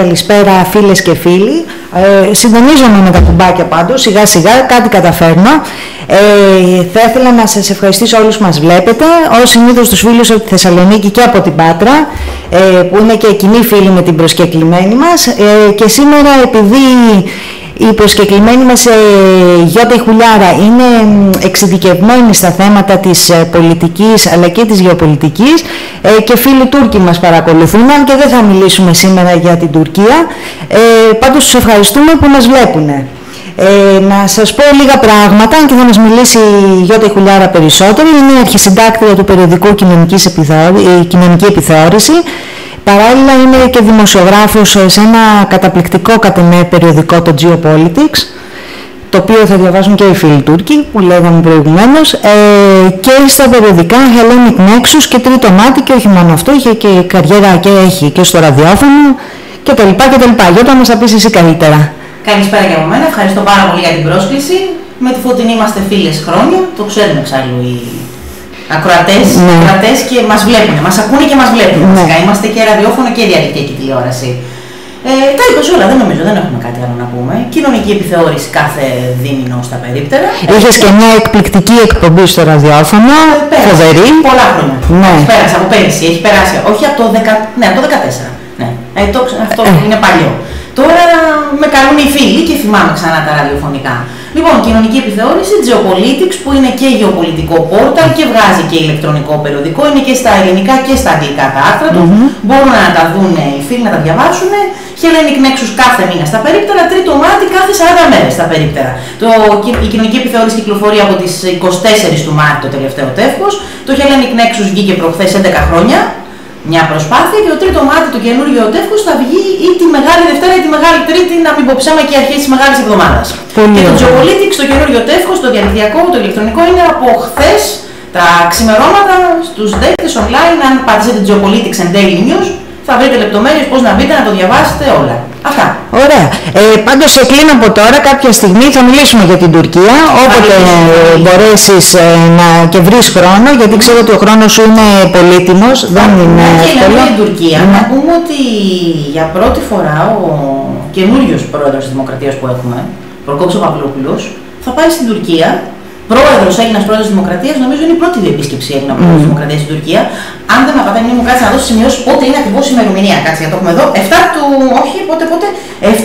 Καλησπέρα φίλες και φίλοι. Ε, συντονίζομαι με τα κουμπάκια πάντως, σιγά σιγά κάτι καταφέρνω. Ε, θα ήθελα να σας ευχαριστήσω όλους που μας βλέπετε, ως συνήθως τους φίλους από τη Θεσσαλονίκη και από την Πάτρα, ε, που είναι και κοινοί φίλοι με την προσκεκλημένη μας. Ε, και σήμερα επειδή η προσκεκλημένη μας ε, Γιώτα Χουλιάρα είναι εξειδικευμένη στα θέματα της ε, πολιτικής αλλά και της γεωπολιτικής ε, και φίλοι Τούρκοι μας παρακολουθούν αν και δεν θα μιλήσουμε σήμερα για την Τουρκία. Ε, πάντως τους ευχαριστούμε που μας βλέπουν. Ε, να σας πω λίγα πράγματα, αν και θα μας μιλήσει η Γιώτα Χουλιάρα περισσότερο. Είναι η αρχισυντάκτρια του περιοδικού Κοινωνικής Κοινωνική Επιθεώρηση Παράλληλα είναι και δημοσιογράφος σε ένα καταπληκτικό κατεμέ περιοδικό το Geopolitics το οποίο θα διαβάσουν και οι φίλοι Τούρκοι που λέγαμε προηγουμένως ε, και στα περιοδικά Hellenic Nexus και Τρίτο Μάτι και όχι μόνο αυτό, είχε και καριέρα και έχει και στο ραδιόφωνο και τα λοιπά και τα λοιπά. Γιώτα μας θα πεις εσύ καλύτερα. Καλησπέρα για μένα, ευχαριστώ πάρα πολύ για την πρόσκληση. Με τη Φωτεινή είμαστε φίλες χρόνια, το ξέρουμε εξάλλου οι ακροατές, ναι. ακροατές και μας βλέπουν, μας ακούνε και μας βλέπουν. Ναι. Είμαστε και ραδιόφωνο και διαδικτυακή τηλεόραση. Ε, τα είπες όλα, δεν νομίζω, δεν έχουμε κάτι άλλο να πούμε. Κοινωνική επιθεώρηση κάθε δίμηνο στα περίπτερα. Είχες και μια εκπληκτική εκπομπή στο ραδιόφωνο, ε, φοβερή. Πολλά χρόνια. Ναι. Πέρασε από πέρυσι, έχει περάσει. Όχι από το, 10, ναι, από το 14. Ναι. Ε, το, αυτό ε. είναι παλιό. Τώρα με καλούν οι φίλοι και θυμάμαι ξανά τα ραδιοφωνικά. Λοιπόν, κοινωνική επιθεώρηση, Geopolitics, που είναι και γεωπολιτικό πόρταλ και βγάζει και ηλεκτρονικό περιοδικό, είναι και στα ελληνικά και στα αγγλικά τα άρθρα του. Mm-hmm. Μπορούν να τα δουν οι φίλοι, να τα διαβάσουν. Hellenic Nexus κάθε μήνα στα περίπτερα, τρίτο μάτι κάθε 40 μέρες στα περίπτερα. Το, η κοινωνική επιθεώρηση κυκλοφορεί από τις 24 του Μάρτη το τελευταίο τεύχος. Το Hellenic Nexus βγήκε προχθές 11 χρόνια μια προσπάθεια και το τρίτο μάτι του καινούργιου τεύχου θα βγει ή τη Μεγάλη Δευτέρα ή τη Μεγάλη Τρίτη, να μην πω ψέμα και αρχέ της Μεγάλης Εβδομάδας. Και το Geopolitics, το καινούργιο τεύχο, το διαδικτυακό, το ηλεκτρονικό είναι από χθες τα ξημερώματα στους δέκτες online. Αν πατήσετε Geopolitics and Daily News, θα βρείτε λεπτομέρειες πώς να μπείτε, να το διαβάσετε όλα. Αυτά. Ωραία. Ε, πάντως κλείνω από τώρα, κάποια στιγμή θα μιλήσουμε για την Τουρκία, όποτε μπορέσεις ε, να και βρεις χρόνο, γιατί ξέρω ότι ο χρόνος σου είναι πολύτιμος, δεν είναι εύκολο. Για την Τουρκία, ναι. να πούμε ότι για πρώτη φορά ο καινούριος πρόεδρος της Δημοκρατίας που έχουμε, Προκόψο Παυλόπουλος, θα πάει στην Τουρκία πρόεδρος, Έλληνας πρόεδρος της Δημοκρατίας, νομίζω είναι η πρώτη επίσκεψη Έλληνα πρόεδρος mm. τη Δημοκρατίας στην Τουρκία. Αν δεν με απατάει, μου κάτσε να δώσω σημειώσεις πότε είναι ακριβώς η ημερομηνία. Κάτσε για το έχουμε εδώ. 7 του. Όχι, πότε, πότε.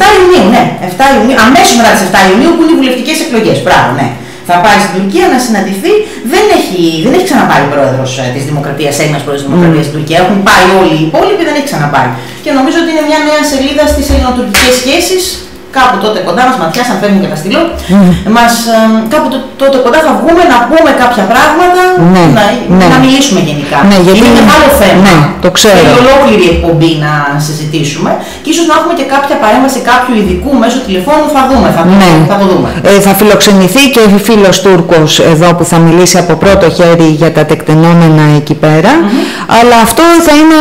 7 Ιουνίου, ναι. 7 Ιουνίου, αμέσως μετά τις 7 Ιουνίου που είναι οι βουλευτικές εκλογές. Μπράβο, ναι. Θα πάει στην Τουρκία να συναντηθεί. Δεν έχει, δεν έχει ξαναπάει πρόεδρος ε, της Δημοκρατίας, Έλληνας πρόεδρος της Δημοκρατίας mm. στην Τουρκία. Έχουν πάει όλοι οι υπόλοιποι, δεν έχει ξαναπάει. Και νομίζω ότι είναι μια νέα σελίδα στις ελληνοτουρκικές σχέσεις κάπου τότε κοντά μας, ματιάς αν φεύγουν και τα στείλω, mm. μας, ε, κάπου το, τότε κοντά θα βγούμε να πούμε κάποια πράγματα, ναι, να, ναι. να μιλήσουμε γενικά. Ναι, γιατί είναι μεγάλο θέμα. Ναι, το ξέρω. Είναι ολόκληρη εκπομπή να συζητήσουμε και ίσως να έχουμε και κάποια παρέμβαση κάποιου ειδικού μέσω τηλεφώνου, θα δούμε, θα, ναι. θα το δούμε. Ε, θα φιλοξενηθεί και ο φίλος Τούρκος εδώ που θα μιλήσει από πρώτο χέρι για τα τεκτενόμενα εκεί πέρα, mm -hmm. αλλά αυτό θα είναι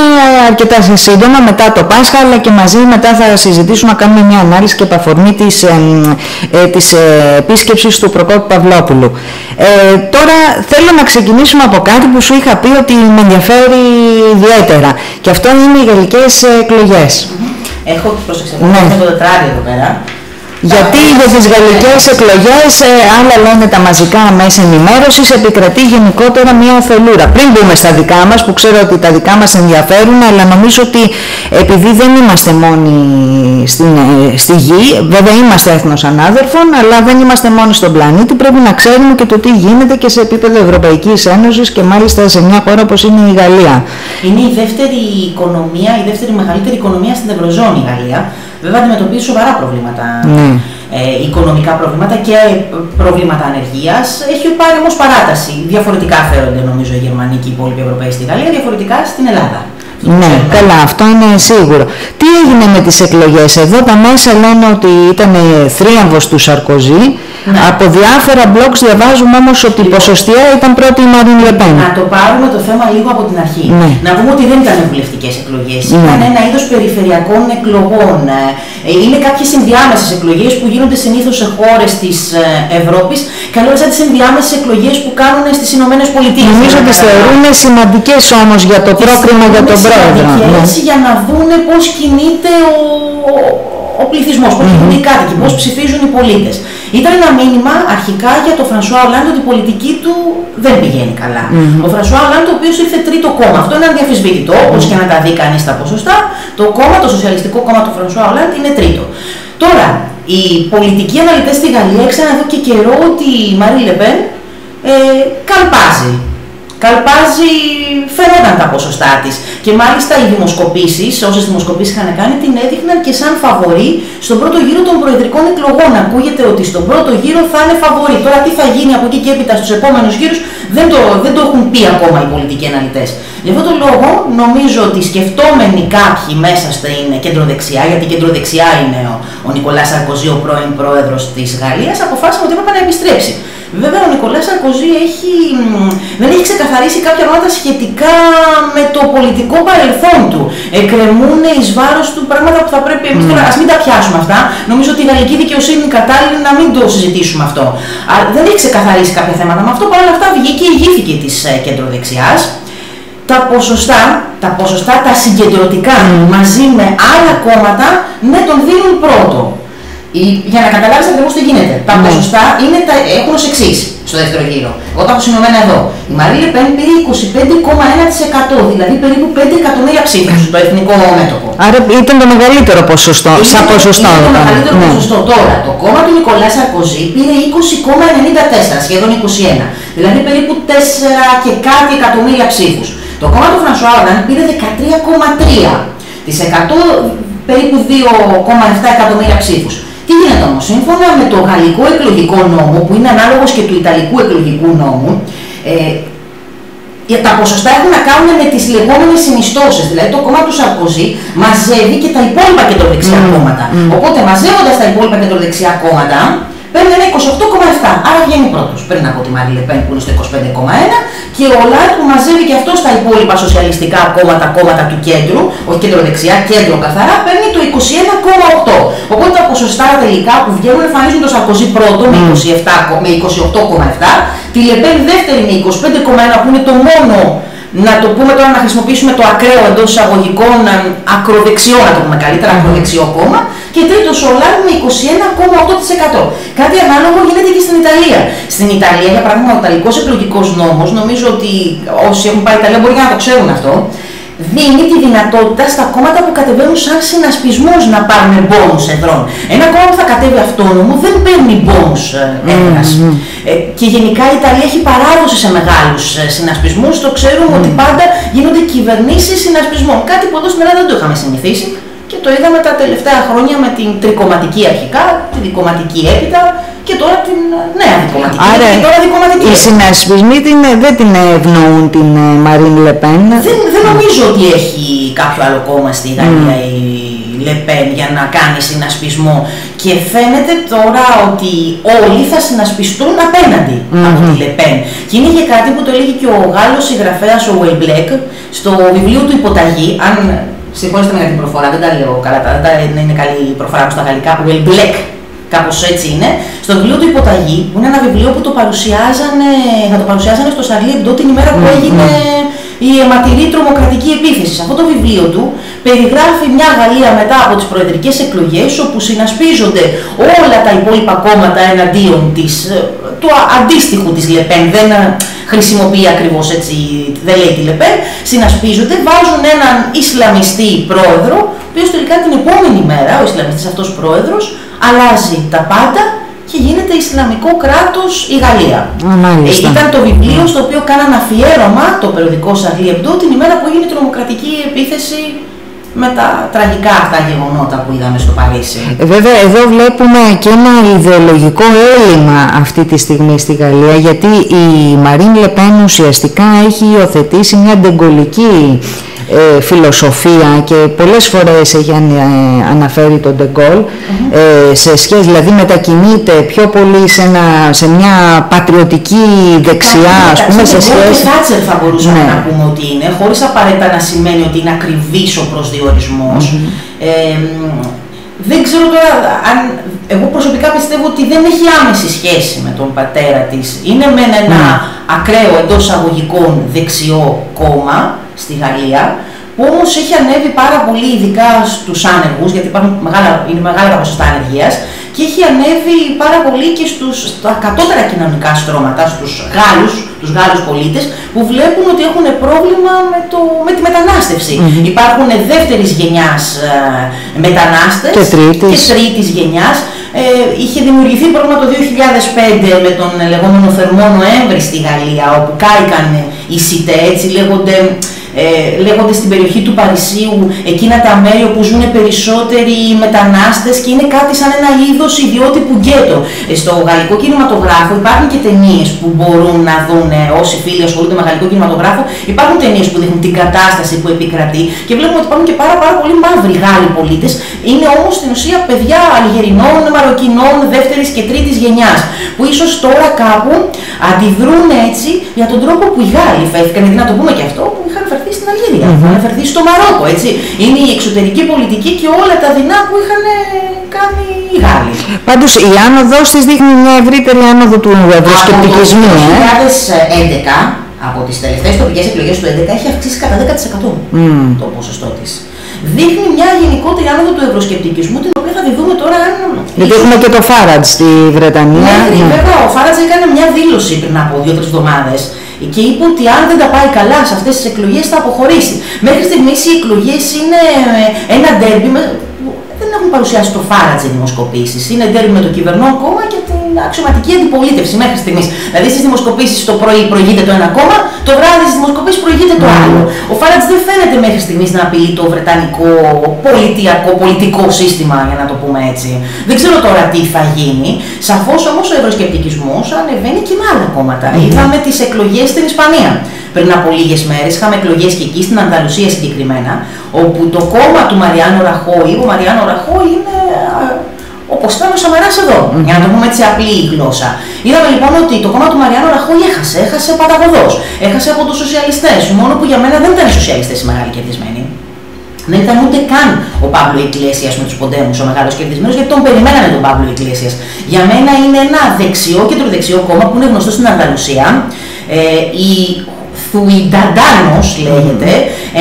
αρκετά σύντομα μετά το Πάσχα, αλλά και μαζί μετά θα συζητήσουμε να κάνουμε μια ανάλυση και αφορμή της, ε, ε, της ε, επίσκεψης του Προκόπη Παυλόπουλου. Ε, τώρα θέλω να ξεκινήσουμε από κάτι που σου είχα πει ότι με ενδιαφέρει ιδιαίτερα και αυτό είναι οι γαλλικές εκλογές. Έχω προσεξε, ναι. το τετράδιο εδώ πέρα γιατί για τις γαλλικές εκλογές, ε, άλλα λένε τα μαζικά μέσα ενημέρωσης, επικρατεί γενικότερα μια θολούρα. Πριν μπούμε στα δικά μας, που ξέρω ότι τα δικά μας ενδιαφέρουν, αλλά νομίζω ότι επειδή δεν είμαστε μόνοι στην, ε, στη γη, βέβαια είμαστε έθνος ανάδερφων, αλλά δεν είμαστε μόνοι στον πλανήτη, πρέπει να ξέρουμε και το τι γίνεται και σε επίπεδο Ευρωπαϊκής Ένωσης και μάλιστα σε μια χώρα όπως είναι η Γαλλία. Είναι η δεύτερη οικονομία, η δεύτερη μεγαλύτερη οικονομία στην Ευρωζώνη η Γαλλία. Βέβαια αντιμετωπίζει σοβαρά προβλήματα, ναι. ε, οικονομικά προβλήματα και προβλήματα ανεργίας. Έχει πάρει όμως παράταση. Διαφορετικά φέρονται νομίζω οι Γερμανοί και οι υπόλοιποι Ευρωπαίοι στη Γαλλία, διαφορετικά στην Ελλάδα. Ναι, καλά, αυτό είναι σίγουρο. Τι έγινε με τις εκλογές εδώ, τα μέσα λένε ότι ήταν θρίαμβος του Σαρκοζή, ναι. Από διάφορα blogs διαβάζουμε όμως ότι η ποσοστία ήταν πρώτη η Μαρίν Λεπέν. Να το πάρουμε το θέμα λίγο από την αρχή. Ναι. Να πούμε ότι δεν ήταν βουλευτικές εκλογές. Ναι. Ήταν ένα είδος περιφερειακών εκλογών. Ε, είναι κάποιες ενδιάμεσες εκλογές που γίνονται συνήθως σε χώρες της ε, Ευρώπης. Καλό σαν τις ενδιάμεσες εκλογές που κάνουν στις Ηνωμένες Πολιτείες. Νομίζω ότι τις θεωρούν σημαντικές όμως για το πρόκριμα για τον πρόεδρο. για να δούνε πώς κινείται ο, ο πληθυσμός, πώ κινούνται οι κάτοικοι, πώς ψηφίζουν οι πολίτες. Ήταν ένα μήνυμα αρχικά για τον Φρανσουά Ολάντ ότι η πολιτική του δεν πηγαίνει καλά. Ο Φρανσουά Ολάντ, ο οποίος ήρθε τρίτο κόμμα, αυτό είναι αδιαφεσβήτητο, όπως και να τα δει κανείς τα ποσοστά, το κόμμα, το Σοσιαλιστικό Κόμμα του Φρανσουά Ολάντ είναι τρίτο. Τώρα, οι πολιτικοί αναλυτές στη Γαλλία έξαναν εδώ και καιρό ότι η Μαρή Λεπέν ε, καλπάζει καλπάζει, φαίνονταν τα ποσοστά της. Και μάλιστα οι δημοσκοπήσεις, όσες δημοσκοπήσεις είχαν κάνει, την έδειχναν και σαν φαβορή στον πρώτο γύρο των προεδρικών εκλογών. Ακούγεται ότι στον πρώτο γύρο θα είναι φαβορή. Τώρα τι θα γίνει από εκεί και έπειτα στους επόμενους γύρους δεν το, δεν το έχουν πει ακόμα οι πολιτικοί αναλυτές. Γι' αυτόν τον λόγο νομίζω ότι σκεφτόμενοι κάποιοι μέσα στην κεντροδεξιά, γιατί κεντροδεξιά είναι ο, ο Νικολάς Σαρκοζή, ο πρώην πρόεδρος της Γαλλίας, αποφάσισαν ότι έπρεπε να επιστρέψει. Βέβαια ο Νικολάς Σαρκοζή έχει, δεν έχει ξεκαθαρίσει κάποια πράγματα σχετικά με το πολιτικό παρελθόν του. Εκκρεμούν εις βάρος του πράγματα που θα πρέπει εμείς τώρα. Α μην τα πιάσουμε αυτά. Νομίζω ότι η γαλλική δικαιοσύνη είναι κατάλληλη να μην το συζητήσουμε αυτό. Α, δεν έχει ξεκαθαρίσει κάποια θέματα με αυτό. Παρ' όλα αυτά βγήκε και ηγήθηκε της ε, κεντροδεξιάς. Τα ποσοστά, τα ποσοστά τα συγκεντρωτικά μαζί με άλλα κόμματα ναι τον δίνουν πρώτο για να καταλάβεις ακριβώς τι γίνεται. Τα ναι. ποσοστά είναι τα, έχουν ως εξής στο δεύτερο γύρο. Εγώ τα έχω συνωμένα εδώ. Η Μαρή Λεπέν πήρε 25,1%, δηλαδή περίπου 5 εκατομμύρια ψήφους στο εθνικό μέτωπο. Άρα ήταν το μεγαλύτερο ποσοστό, ήταν, σαν ποσοστό. Ήταν το μεγαλύτερο ναι. ποσοστό. Τώρα, το κόμμα του Νικολά Σαρκοζή πήρε 20,94, σχεδόν 21. Δηλαδή περίπου 4 και κάτι εκατομμύρια ψήφους. Το κόμμα του Φρανσουά πήρε 13,3% περίπου 2,7 εκατομμύρια ψήφους. Τι γίνεται όμως, σύμφωνα με το γαλλικό εκλογικό νόμο, που είναι ανάλογος και του ιταλικού εκλογικού νόμου, ε, τα ποσοστά έχουν να κάνουν με τις λεγόμενες συνιστώσεις. Δηλαδή το κόμμα του Σαρκοζή μαζεύει και τα υπόλοιπα κεντροδεξιά mm. κόμματα. Mm. Οπότε μαζεύοντας τα υπόλοιπα κεντροδεξιά κόμματα, παίρνει ένα 28,7. Άρα βγαίνει πρώτος πριν από τη Μάρι Λεπέν που είναι στο 25,1 και ο Λάρ που μαζεύει και αυτό στα υπόλοιπα σοσιαλιστικά κόμματα, κόμματα του κέντρου, όχι κέντρο δεξιά, κέντρο καθαρά, παίρνει το 21,8. Οπότε τα ποσοστά τελικά που βγαίνουν εμφανίζουν το Σαρκοζή πρώτο με, 27, με 28,7, τη Λεπέν δεύτερη με 25,1 που είναι το μόνο να το πούμε τώρα να χρησιμοποιήσουμε το ακραίο εντός εισαγωγικών ακροδεξιό, να το πούμε καλύτερα, ακροδεξιό κόμμα και τρίτος Σολάρ με 21,8%. Κάτι ανάλογο γίνεται και στην Ιταλία. Στην Ιταλία, για παράδειγμα, ο Ιταλικός εκλογικός νόμος, νομίζω ότι όσοι έχουν πάει Ιταλία μπορεί να το ξέρουν αυτό, δίνει τη δυνατότητα στα κόμματα που κατεβαίνουν σαν συνασπισμό να πάρουν μπόνους εδρών. Ένα κόμμα που θα κατέβει αυτόνομο δεν παίρνει μπόνους έδρας. Ε, και γενικά η Ιταλία έχει παράδοση σε μεγάλους ε, συνασπισμούς. Το ξέρουμε ότι πάντα γίνονται κυβερνήσεις συνασπισμών. Κάτι που εδώ στην Ελλάδα δεν το είχαμε συνηθίσει και το είδαμε τα τελευταία χρόνια με την τρικοματική αρχικά, την δικοματική έπειτα και τώρα την νέα δικοματική. Άρα και τώρα δικοματική. οι συνασπισμοί την, δεν την ευνοούν την Μαρίν Λεπέν. Δεν, δεν νομίζω ότι έχει κάποιο άλλο κόμμα στη Γαλλία mm. η Λεπέν για να κάνει συνασπισμό και φαίνεται τώρα ότι όλοι θα συνασπιστούν απέναντι mm-hmm. από τη Λεπέν. Και είναι και κάτι που το έλεγε και ο Γάλλος συγγραφέας ο Βελμπλεκ στο βιβλίο του Υποταγή, αν Συγχωρέστε με για την προφορά, δεν τα λέω καλά, δεν είναι καλή η προφορά μου στα γαλλικά. Well Black, κάπως έτσι είναι. Στο βιβλίο του Υποταγή, που είναι ένα βιβλίο που το παρουσιάζανε, θα το παρουσιάζανε στο Σαρλί Εμπτό την ημέρα που έγινε η αιματηρή τρομοκρατική επίθεση. Σε αυτό το βιβλίο του περιγράφει μια Γαλλία μετά από τις προεδρικές εκλογές όπου συνασπίζονται όλα τα υπόλοιπα κόμματα εναντίον της, ε, του αντίστοιχου της Λεπέν, δεν ε, χρησιμοποιεί ακριβώς έτσι, δεν λέει τη Λεπέν, συνασπίζονται, βάζουν έναν Ισλαμιστή πρόεδρο, ο οποίος τελικά την επόμενη μέρα, ο Ισλαμιστής αυτός πρόεδρος, αλλάζει τα πάντα και γίνεται Ισλαμικό κράτος η Γαλλία. Ε, ήταν το βιβλίο στο οποίο κάναν αφιέρωμα το περιοδικό Σαρλί Εμπτό την ημέρα που έγινε η τρομοκρατική επίθεση με τα τραγικά αυτά γεγονότα που είδαμε στο Παρίσι. Ε, βέβαια εδώ βλέπουμε και ένα ιδεολογικό έλλειμμα αυτή τη στιγμή στη Γαλλία γιατί η Μαρίν Λεπέν ουσιαστικά έχει υιοθετήσει μια ντεγκολική ε, φιλοσοφία και πολλές φορές έχει ε, αναφέρει τον Ντεγκόλ ε, σε σχέση, δηλαδή μετακινείται πιο πολύ σε, ένα, σε μια πατριωτική δεξιά ας πούμε σε σχέση... Και Θάτσερ θα μπορούσαμε ναι. να πούμε ότι είναι, χωρίς απαραίτητα να σημαίνει ότι είναι ακριβής ο προσδιορισμός. Ε, δεν ξέρω τώρα αν. Εγώ προσωπικά πιστεύω ότι δεν έχει άμεση σχέση με τον πατέρα της. Είναι με ένα ακραίο εντός αγωγικών δεξιό κόμμα στη Γαλλία, που όμως έχει ανέβει πάρα πολύ ειδικά στους άνεργους, γιατί υπάρχουν μεγάλα, είναι μεγάλα τα ποσοστά ανεργίας, και έχει ανέβει πάρα πολύ και στους, στα κατώτερα κοινωνικά στρώματα, στους Γάλλους, τους Γάλλους πολίτες, που βλέπουν ότι έχουν πρόβλημα με, το, με τη μετανάστευση. Υπάρχουν δεύτερης γενιάς ε, μετανάστες και τρίτης, και τρίτης γενιάς. Ε, είχε δημιουργηθεί πρόβλημα το 2005 με τον λεγόμενο θερμό Νοέμβρη στη Γαλλία, όπου κάηκαν οι ΣΥΤΕ, έτσι λέγονται ε, λέγονται στην περιοχή του Παρισίου εκείνα τα μέρη όπου ζουν περισσότεροι μετανάστες και είναι κάτι σαν ένα είδος ιδιότυπου γκέτο. Ε, στο γαλλικό κινηματογράφο υπάρχουν και ταινίες που μπορούν να δουν όσοι φίλοι ασχολούνται με γαλλικό κινηματογράφο. Υπάρχουν ταινίες που δείχνουν την κατάσταση που επικρατεί και βλέπουμε ότι υπάρχουν και πάρα, πάρα πολλοί μαύροι Γάλλοι πολίτες. Είναι όμως στην ουσία παιδιά Αλγερινών, Μαροκινών, δεύτερης και τρίτης γενιάς που ίσως τώρα κάπου αντιδρούν έτσι για τον τρόπο που οι Γάλλοι φέρθηκαν, γιατί να το πούμε και αυτό, που είχαν φερθεί στην Αλγερία, mm-hmm. είχαν φερθεί στο Μαρόκο, έτσι. Είναι η εξωτερική πολιτική και όλα τα δεινά που είχαν κάνει οι Γάλλοι. Πάντως η άνοδος της δείχνει μια ευρύτερη άνοδο του ευρωσκεπτικισμού. Από το 2011, ε. από τις τελευταίες τοπικές εκλογές του 2011, έχει αυξήσει κατά 10% mm. το ποσοστό της δείχνει μια γενικότερη άνοδο του ευρωσκεπτικισμού, την οποία θα τη δούμε τώρα αν. Γιατί έχουμε και το Φάρατζ στη Βρετανία. Ναι, ναι. βέβαια, ο Φάρατζ έκανε μια δήλωση πριν από δύο-τρεις εβδομάδες και είπε ότι αν δεν τα πάει καλά σε αυτές τις εκλογές θα αποχωρήσει. Μέχρι στιγμής οι εκλογές είναι ένα ντέρμπι που δεν έχουν παρουσιάσει το Φάρατζ οι δημοσκοπήσεις. Είναι ντέρμπι με το κυβερνό κόμμα και την αξιωματική αντιπολίτευση μέχρι στιγμής. Δηλαδή στις δημοσκοπήσεις το πρωί προηγείται το ένα κόμμα, το βράδυ στις δημοσκοπήσεις προηγείται το άλλο. Ο Φάρατζ δεν φαίνεται μέχρι στιγμής να απειλεί το βρετανικό πολιτιακό, πολιτικό σύστημα, για να το πούμε έτσι. Δεν ξέρω τώρα τι θα γίνει. Σαφώς όμως ο ευρωσκεπτικισμός ανεβαίνει και με άλλα κόμματα. Mm-hmm. Είδαμε τις εκλογές στην Ισπανία. Πριν από λίγες μέρες είχαμε εκλογές και εκεί στην Ανταλουσία συγκεκριμένα, όπου το κόμμα του Μαριάνο Ραχώη, ο Μαριάνο Ραχώη είναι όπω ήταν ο Σαμαράς εδώ, mm. για να το πούμε έτσι απλή γλώσσα. Είδαμε λοιπόν ότι το κόμμα του Μαριάνου Ραχώη έχασε, έχασε παταγωδός, έχασε από τους σοσιαλιστές. Μόνο που για μένα δεν ήταν οι σοσιαλιστές οι μεγάλοι κερδισμένοι. Δεν ήταν ούτε καν ο Παύλο Ιγκλέσιας με τους ποντέμους ο μεγάλος κερδισμένος, γιατί τον περιμένανε τον Παύλο Ιγκλέσιας. Για μένα είναι ένα δεξιό, κεντροδεξιό κόμμα που είναι γνωστό στην Ανταλουσία. Ε, η Θουινταντάνος λέγεται,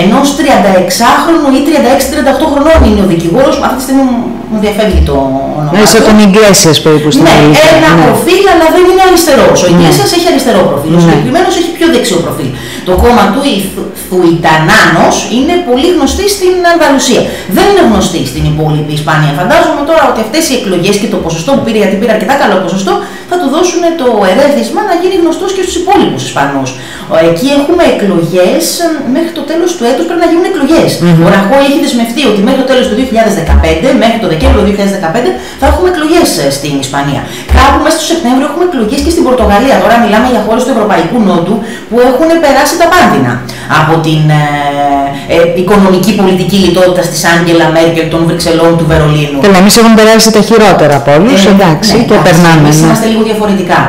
ενός 36χρονου ή 36-38 χρονών είναι ο δικηγόρος, αυτή τη στιγμή μου διαφεύγει το όνομα. Ναι, σε τον Ιγκλέσιας περίπου στην Ναι, ένα ναι. προφίλ, αλλά δεν είναι αριστερός. Ο Ιγκλέσιας ναι. έχει αριστερό προφίλ, ο ναι. συγκεκριμένος έχει πιο δεξιό προφίλ. Το κόμμα του, η Θουιντανάνος, είναι πολύ γνωστή στην Ανδαλουσία. Δεν είναι γνωστή στην υπόλοιπη Ισπανία. Φαντάζομαι τώρα ότι αυτές οι εκλογές και το ποσοστό που πήρε, γιατί πήρε αρκετά καλό ποσοστό, θα του δώσουν το ερέθισμα να γίνει γνωστός και στους υπόλοιπους Ισπανούς. Εκεί έχουμε εκλογές μέχρι το τέλος του έτους πρέπει να γίνουν εκλογές. Mm-hmm. Ο Ραχώη έχει δεσμευτεί ότι μέχρι το τέλος του 2015, μέχρι το Δεκέμβριο του 2015, θα έχουμε εκλογές ε, στην Ισπανία. Κάπου μέσα στο Σεπτέμβριο έχουμε εκλογές και στην Πορτογαλία. Τώρα μιλάμε για χώρες του Ευρωπαϊκού Νότου που έχουν περάσει τα πάντινα από την ε, ε, οικονομική πολιτική λιτότητα της Άγγελα Μέρκελ των Βρυξελών του Βερολίνου. Και εμείς έχουμε περάσει τα χειρότερα από όλους, ε, εντάξει, ναι, και περνάμε. Εμείς ναι. είμαστε λίγο διαφορετικά.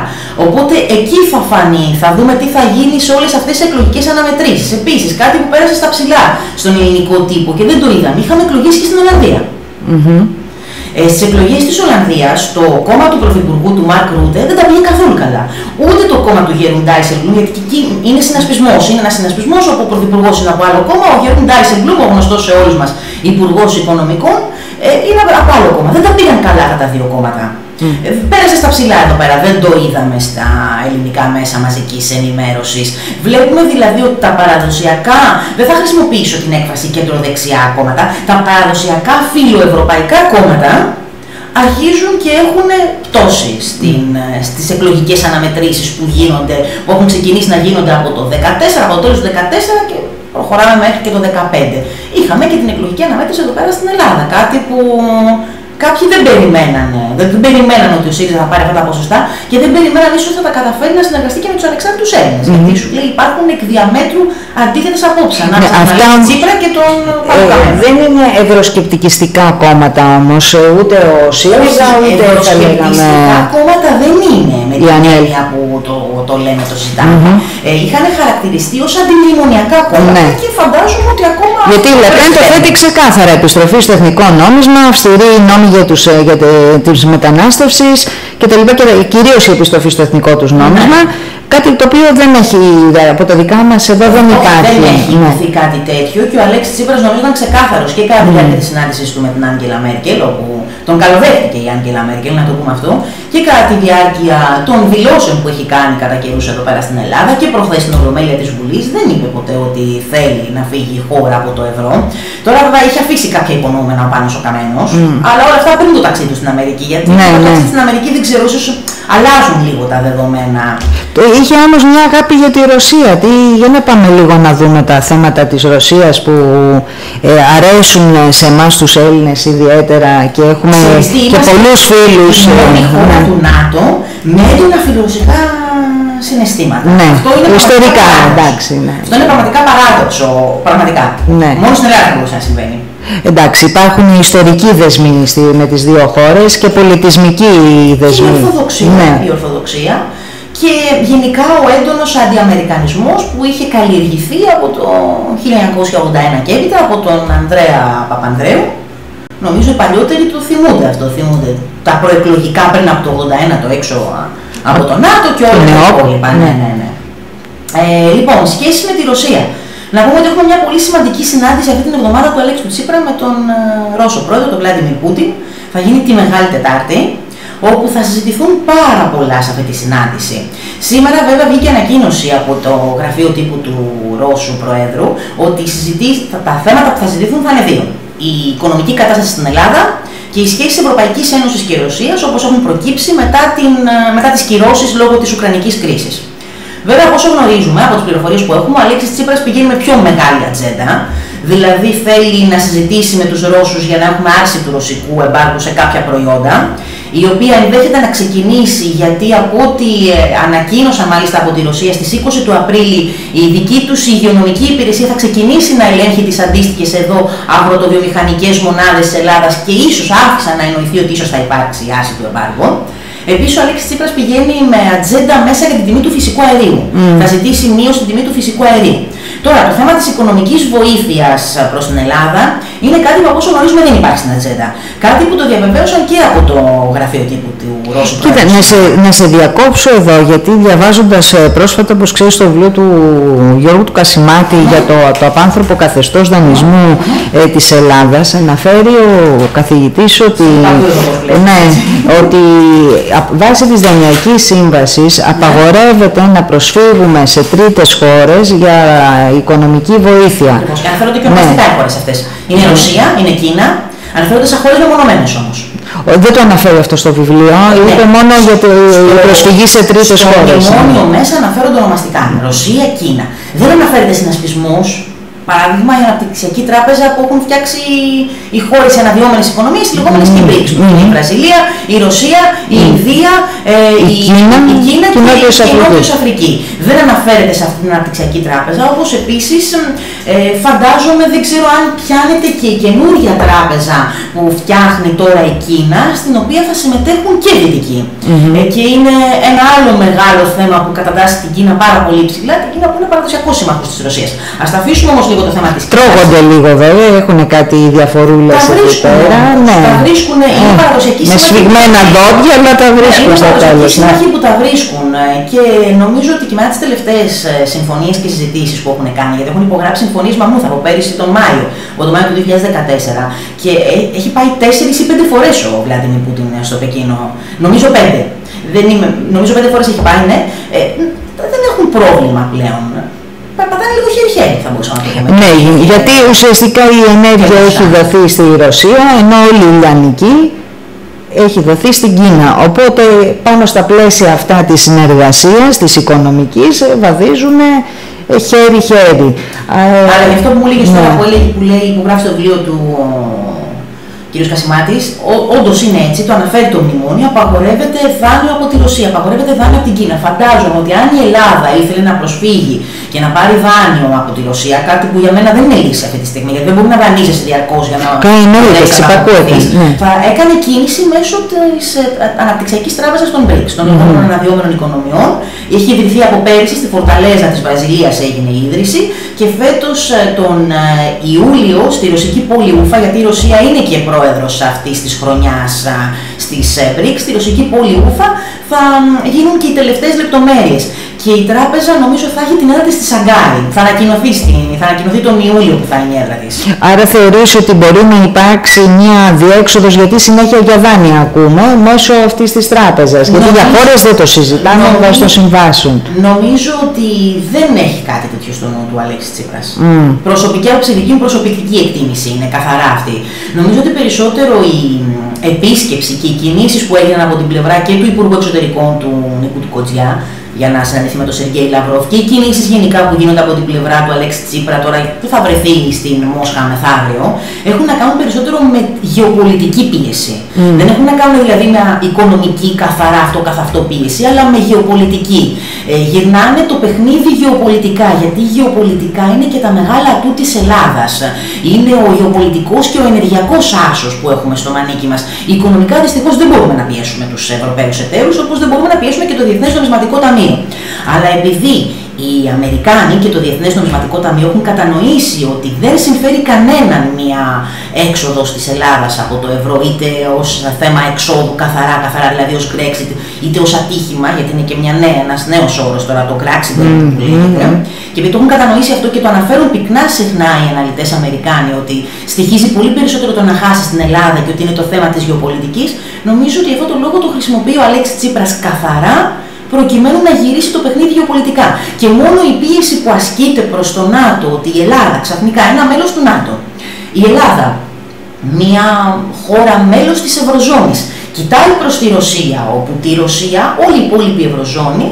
Οπότε εκεί θα φανεί, θα δούμε τι θα γίνει σε όλες αυτές τις εκλογικές αναμετρήσεις. Επίσης, κάτι που πέρασε στα ψηλά στον ελληνικό τύπο και δεν το είδαμε, είχαμε εκλογές και στην Ολλανδία. Mm-hmm. Ε, Στις εκλογές της Ολλανδίας, το κόμμα του Πρωθυπουργού του Μαρκ Ρούτε δεν τα πήγε καθόλου καλά. Ούτε το κόμμα του Γερούν Ντάισελμπλουμ, γιατί εκεί είναι συνασπισμός. Είναι ένα συνασπισμός όπου ο Πρωθυπουργός είναι από άλλο κόμμα, ο Γερούν Ντάισελμπλουμ, ο γνωστός σε όλους μας Υπουργός Οικονομικών, ε, είναι από άλλο κόμμα. Δεν τα πήγαν καλά αυτά τα δύο κόμματα. Mm. Πέρασε στα ψηλά εδώ πέρα, δεν το είδαμε στα ελληνικά μέσα μαζικής ενημέρωσης. Βλέπουμε δηλαδή ότι τα παραδοσιακά, δεν θα χρησιμοποιήσω την έκφραση κεντροδεξιά κόμματα, τα παραδοσιακά φιλοευρωπαϊκά κόμματα αρχίζουν και έχουν πτώσει στην, στις εκλογικές αναμετρήσεις που γίνονται, που έχουν ξεκινήσει να γίνονται από το 2014, από το τέλος του 2014 και προχωράμε μέχρι και το 2015. Είχαμε και την εκλογική αναμέτρηση εδώ πέρα στην Ελλάδα, κάτι που Κάποιοι δεν περιμένανε, δεν, δεν περιμέναν ότι ο ΣΥΡΙΖΑ θα πάρει αυτά τα ποσοστά και δεν περιμέναν ίσως ότι θα τα καταφέρει να συνεργαστεί και με τους ανεξάρτητου Έλληνες. Mm-hmm. Γιατί σου λέει υπάρχουν εκ διαμέτρου αντίθετες απόψεις ανάμεσα ναι, αυτά... τον Τσίπρα και τον ε, Δεν είναι ευρωσκεπτικιστικά κόμματα όμως, ε, ούτε ο ΣΥΡΙΖΑ ούτε θα λέγαμε. κόμματα δεν είναι με την έννοια που το, το λέμε, το συζητάμε. Mm-hmm. Ε, είχαν χαρακτηριστεί ως αντιμνημονιακά κόμματα ναι. και φαντάζομαι ότι ακόμα. Γιατί η Λεπέν το θέτει ξεκάθαρα επιστροφή στο εθνικό νόμισμα, αυστηρή νόμοι για, τους, για τις μετανάστευσεις και τα λοιπά και κυρίως η επιστροφή στο εθνικό τους νόμισμα. Κάτι το οποίο δεν έχει, από τα δικά μας εδώ δεν υπάρχει. Δεν έχει ναι. κάτι τέτοιο και ο Αλέξης Τσίπρας νομίζω ήταν ξεκάθαρος και κατά τη διάρκεια της συνάντησή του με την Άγγελα Μέρκελ, όπου τον καλοδέχτηκε η Άγγελα Μέρκελ, να το πούμε αυτό, και κατά τη διάρκεια των δηλώσεων που έχει κάνει κατά καιρούς εδώ πέρα στην Ελλάδα και προχθές στην Ολομέλεια της Βουλής, δεν είπε ποτέ ότι θέλει να φύγει η χώρα από το ευρώ. Τώρα βέβαια είχε αφήσει κάποια υπονοούμενα πάνω ο Καμένος, mm. αλλά όλα αυτά πριν το ταξίδι του στην Αμερική. Γιατί ναι, το ναι. ταξίδι στην Αμερική δεν ξέρω, ίσως αλλάζουν λίγο τα δεδομένα. Είχε όμως μια αγάπη για τη Ρωσία. Τι, για να πάμε λίγο να δούμε τα θέματα της Ρωσίας που ε, αρέσουν σε εμάς τους Έλληνες ιδιαίτερα και έχουμε και πολλούς φίλους. Η μόνη ε, χώρα ναι. του ΝΑΤΟ με έντονα φιλορωσικά συναισθήματα. Ναι, Αυτό είναι ιστορικά εντάξει. Ναι. Αυτό είναι πραγματικά παράδοξο, πραγματικά. Ναι. Μόνο στην Ελλάδα μπορούσε να συμβαίνει. Εντάξει, υπάρχουν ιστορικοί δεσμοί με τις δύο χώρες και πολιτισμικοί δεσμοί. Και η Ορθοδοξία. Ναι. Η Ορθοδοξία και γενικά ο έντονος αντιαμερικανισμός που είχε καλλιεργηθεί από το 1981 και έπειτα από τον Ανδρέα Παπανδρέου. Νομίζω οι παλιότεροι το θυμούνται αυτό, θυμούνται τα προεκλογικά πριν από το 81 το έξω από το ΝΑΤΟ και όλα τα υπόλοιπα. Ναι, ναι, ναι. Ε, λοιπόν, σχέση με τη Ρωσία. Να πούμε ότι έχουμε μια πολύ σημαντική συνάντηση αυτή την εβδομάδα του Αλέξου Τσίπρα με τον ε, Ρώσο πρόεδρο, τον Βλάντιμιρ Πούτιν. Θα γίνει τη Μεγάλη Τετάρτη όπου θα συζητηθούν πάρα πολλά σε αυτή τη συνάντηση. Σήμερα βέβαια βγήκε ανακοίνωση από το γραφείο τύπου του Ρώσου Προέδρου ότι τα θέματα που θα συζητηθούν θα είναι δύο. Η οικονομική κατάσταση στην Ελλάδα και οι σχέσεις Ευρωπαϊκής Ένωσης και Ρωσίας όπως έχουν προκύψει μετά, την, μετά τις κυρώσεις λόγω της Ουκρανικής κρίσης. Βέβαια, όσο γνωρίζουμε από τις πληροφορίες που έχουμε, ο Αλέξης Τσίπρας πηγαίνει με πιο μεγάλη ατζέντα. Δηλαδή, θέλει να συζητήσει με τους Ρώσους για να έχουμε άρση του ρωσικού εμπάργου σε κάποια προϊόντα η οποία ενδέχεται να ξεκινήσει γιατί από ό,τι ε, ανακοίνωσαν μάλιστα από τη Ρωσία στις 20 του Απρίλη η δική τους υγειονομική υπηρεσία θα ξεκινήσει να ελέγχει τις αντίστοιχες εδώ αγροτοβιομηχανικές μονάδες της Ελλάδας και ίσως άφησαν να εννοηθεί ότι ίσως θα υπάρξει άρση του εμπάργου. Επίσης ο Αλέξης Τσίπρας πηγαίνει με ατζέντα μέσα για την τιμή του φυσικού αερίου. Θα ζητήσει μείωση στην τιμή του φυσικού αερίου. Τώρα, το θέμα της οικονομικής βοήθειας προς την Ελλάδα είναι κάτι που όπως γνωρίζουμε δεν υπάρχει στην ατζέντα. Κάτι που το διαβεβαίωσαν και από το γραφείο τύπου του Ρώσου Κοίτα, να σε, να σε διακόψω εδώ, γιατί διαβάζοντας ε, πρόσφατα, όπως ξέρεις, το βιβλίο του Γιώργου του Κασιμάτη για το, το απάνθρωπο καθεστώς δανεισμού ε, της Ελλάδας, αναφέρει ο καθηγητής ότι, ναι, ότι βάσει της Δανειακής Σύμβασης απαγορεύεται να προσφύγουμε σε τρίτες χώρες για οικονομική βοήθεια. Λοιπόν, και αναφέρονται και ονομαστικά ναι. οι χώρες αυτές. Είναι η Ρωσία, είναι η Κίνα, αναφέρονται σαν χώρες μεμονωμένες όμως. Δεν το αναφέρει αυτό στο βιβλίο, ναι. είπε μόνο για την προσφυγή σε τρίτες χώρες. Στο μνημόνιο μέσα αναφέρονται ονομαστικά. Ρωσία, Κίνα. Δεν αναφέρεται συνασπισμούς Παράδειγμα, η Αναπτυξιακή Τράπεζα που έχουν φτιάξει οι χώρες οι αναδυόμενες οικονομίες, οι λεγόμενες mm. BRICS, η Βραζιλία, η Ρωσία, η Ινδία, ε, η, Κίνα, η Κίνα και, η Νότιος Αφρική. Δεν αναφέρεται σε αυτή την Αναπτυξιακή Τράπεζα, όπως επίσης ε, φαντάζομαι, δεν ξέρω αν πιάνεται και η καινούργια τράπεζα που φτιάχνει τώρα η Κίνα, στην οποία θα συμμετέχουν και οι Δυτικοί. Mm-hmm. Ε, και είναι ένα άλλο μεγάλο θέμα που κατατάσσει την Κίνα πάρα πολύ ψηλά, την Κίνα που είναι παραδοσιακό σύμμαχος της Ρωσίας. Α τα αφήσουμε όμως λίγο το θέμα της Τρώγονται λίγο βέβαια, έχουν κάτι διαφορούλες εκεί πέρα. Ναι. Τα βρίσκουν, είναι ε, παραδοσιακοί Με σφιγμένα δόντια, αλλά τα βρίσκουν ναι, στα τέλος. Είναι ναι. που τα βρίσκουν ε, και νομίζω ότι και μετά τις τελευταίες ε, συμφωνίες και συζητήσεις που έχουν κάνει, γιατί έχουν υπογράψει συμφωνίες μαμούθ από πέρυσι τον Μάιο, από τον Μάιο του 2014 και έχει πάει τέσσερις ή πέντε φορές ο Βλάντιμιρ Πούτιν στο Πεκίνο. Νομίζω πέντε. Δεν είμαι, νομίζω πέντε φορές έχει πάει, ναι. Ε, δεν έχουν πρόβλημα πλέον περπατάνε λίγο χέρι-χέρι, θα μπορούσαμε να το πούμε. Ναι, γιατί ουσιαστικά η ενέργεια έχει δοθεί στη Ρωσία, ενώ όλη η Ιλανική έχει δοθεί στην Κίνα. Οπότε πάνω στα πλαίσια αυτά της συνεργασίας, της οικονομικής, βαδίζουν χέρι-χέρι. Αλλά γι' αυτό που μου έλεγες ναι. τώρα που, έλεγε, που, λέει, που γράφει στο βιβλίο του κ. Κασιμάτης, όντως είναι έτσι, το αναφέρει το μνημόνιο, απαγορεύεται δάνειο από τη Ρωσία, απαγορεύεται δάνειο από την Κίνα. Φαντάζομαι ότι αν η Ελλάδα ήθελε να προσφύγει και να πάρει δάνειο από τη Ρωσία, κάτι που για μένα δεν είναι λύση αυτή τη στιγμή, γιατί δεν μπορεί να δανείζεσαι διαρκώς για να. Κάνει ναι. Θα έκανε κίνηση μέσω της ε, Αναπτυξιακής Τράπεζας των BRICS, των λεγόμενων mm. αναδυόμενων οικονομιών. Είχε ιδρυθεί από πέρυσι στη Φορταλέζα της Βραζιλίας έγινε η ίδρυση και φέτος ε, τον ε, Ιούλιο στη ρωσική πόλη Ουφα, γιατί η Ρωσία είναι και πρόεδρος αυτής της χρονιάς στις BRICS, στη ρωσική πόλη Ουφα, θα γίνουν και οι τελευταίες λεπτομέρειες. Και η τράπεζα νομίζω θα έχει την έδρα της στη Σαγκάρη. Θα ανακοινωθεί, στην, θα ανακοινωθεί τον Ιούλιο που θα είναι η έδρα της. Άρα θεωρείς ότι μπορεί να υπάρξει μια διέξοδος, γιατί συνέχεια για δάνεια ακούμε, μέσω αυτής της τράπεζας. γιατί για χώρες δεν το συζητάμε βάσει των συμβάσεων. Νομίζω ότι δεν έχει κάτι τέτοιο στο νου του Αλέξη Τσίπρας. Mm. Προσωπική άποψη, δική μου προσωπική εκτίμηση είναι καθαρά αυτή. Νομίζω ότι περισσότερο η επίσκεψη και οι κινήσεις που έγιναν από την πλευρά και του Υπουργού Εξωτερικών του Νίκου του Κοτζιά για να συναντηθεί με τον Σεργέη Λαυρόφ και οι κινήσεις γενικά που γίνονται από την πλευρά του Αλέξη Τσίπρα τώρα που θα βρεθεί στην Μόσχα μεθαύριο έχουν να κάνουν περισσότερο με γεωπολιτική πίεση. Mm. Δεν έχουν να κάνουν δηλαδή με οικονομική καθαρά αυτό καθ' αυτό πίεση, αλλά με γεωπολιτική. Ε, γυρνάνε το παιχνίδι γεωπολιτικά, γιατί γεωπολιτικά είναι και τα μεγάλα του της Ελλάδας. Είναι ο γεωπολιτικός και ο ενεργειακός άσος που έχουμε στο μανίκι μας. Οικονομικά δυστυχώς δεν μπορούμε να πιέσουμε τους Ευρωπαίους εταίρους, όπως δεν μπορούμε να πιέσουμε και το Διεθνές Νομισματικό Ταμείο. Αλλά επειδή οι Αμερικάνοι και το Διεθνές Νομισματικό Ταμείο έχουν κατανοήσει ότι δεν συμφέρει κανέναν μια έξοδος της Ελλάδας από το ευρώ, είτε ως θέμα εξόδου καθαρά, καθαρά δηλαδή ως Brexit, είτε ως ατύχημα, γιατί είναι και μια νέα, ένας νέος όρος τώρα το Brexit mm, που λέγεται. Και επειδή το έχουν κατανοήσει αυτό και το αναφέρουν πυκνά συχνά οι αναλυτές Αμερικάνοι, ότι στοιχίζει πολύ περισσότερο το να χάσει στην Ελλάδα και ότι είναι το θέμα της γεωπολιτικής, νομίζω ότι αυτό το λόγο το χρησιμοποιεί ο Αλέξης Τσίπρας καθαρά προκειμένου να γυρίσει το παιχνίδι γεωπολιτικά. Και μόνο η πίεση που ασκείται προς το ΝΑΤΟ, ότι η Ελλάδα ξαφνικά, ένα μέλος του ΝΑΤΟ, η Ελλάδα, μια χώρα μέλος της Ευρωζώνης, κοιτάει προς τη Ρωσία, όπου τη Ρωσία, όλη η υπόλοιπη Ευρωζώνη,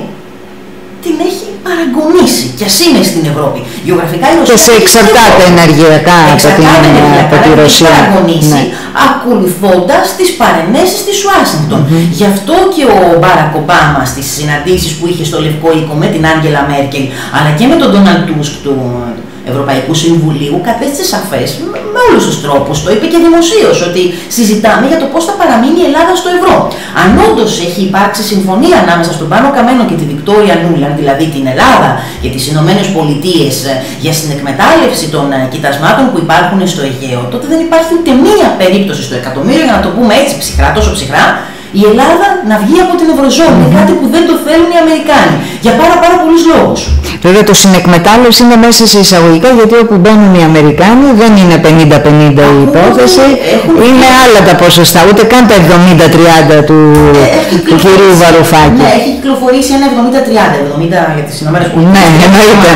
την έχει παραγωνίσει κι ας είναι στην Ευρώπη. Γεωγραφικά η Ρωσία. Και σε εξαρτάται ενεργειακά από, τη Ρωσία. παραγωνίσει ναι. ακολουθώντας τις παρενέσεις της Ουάσιγκτον. Mm-hmm. Γι' αυτό και ο Μπάρακ Ομπάμα στις συναντήσεις που είχε στο Λευκό Οίκο με την Άγγελα Μέρκελ αλλά και με τον Ντόναλτ Τούσκ του Ευρωπαϊκού Συμβουλίου κατέστησε σαφές με όλους τους τρόπους. Το είπε και δημοσίως ότι συζητάμε για το πώς θα παραμείνει η Ελλάδα στο ευρώ. Αν όντως έχει υπάρξει συμφωνία ανάμεσα στον Πάνο Καμένο και τη Βικτόρια Νούλαν, δηλαδή την Ελλάδα και τις Ηνωμένες Πολιτείες για συνεκμετάλλευση των ε, κοιτασμάτων που υπάρχουν στο Αιγαίο, τότε δεν υπάρχει ούτε μία περίπτωση στο εκατομμύριο, για να το πούμε έτσι ψυχρά, τόσο ψυχρά, η Ελλάδα να βγει από την Ευρωζώνη. Είναι κάτι που δεν το θέλουν οι Αμερικάνοι. Για πάρα, πάρα πολλούς λόγους. Βέβαια το συνεκμετάλλευση είναι μέσα σε εισαγωγικά γιατί όπου μπαίνουν οι Αμερικάνοι δεν είναι 50-50 η υπόθεση. Είναι άλλα τα ποσοστά, ούτε καν τα 70-30 του, ε, του κυρίου Βαρουφάκη. Ναι, έχει κυκλοφορήσει ένα 70-30, 70 για τις Ηνωμένες Πολιτείες. Ναι, εννοείται.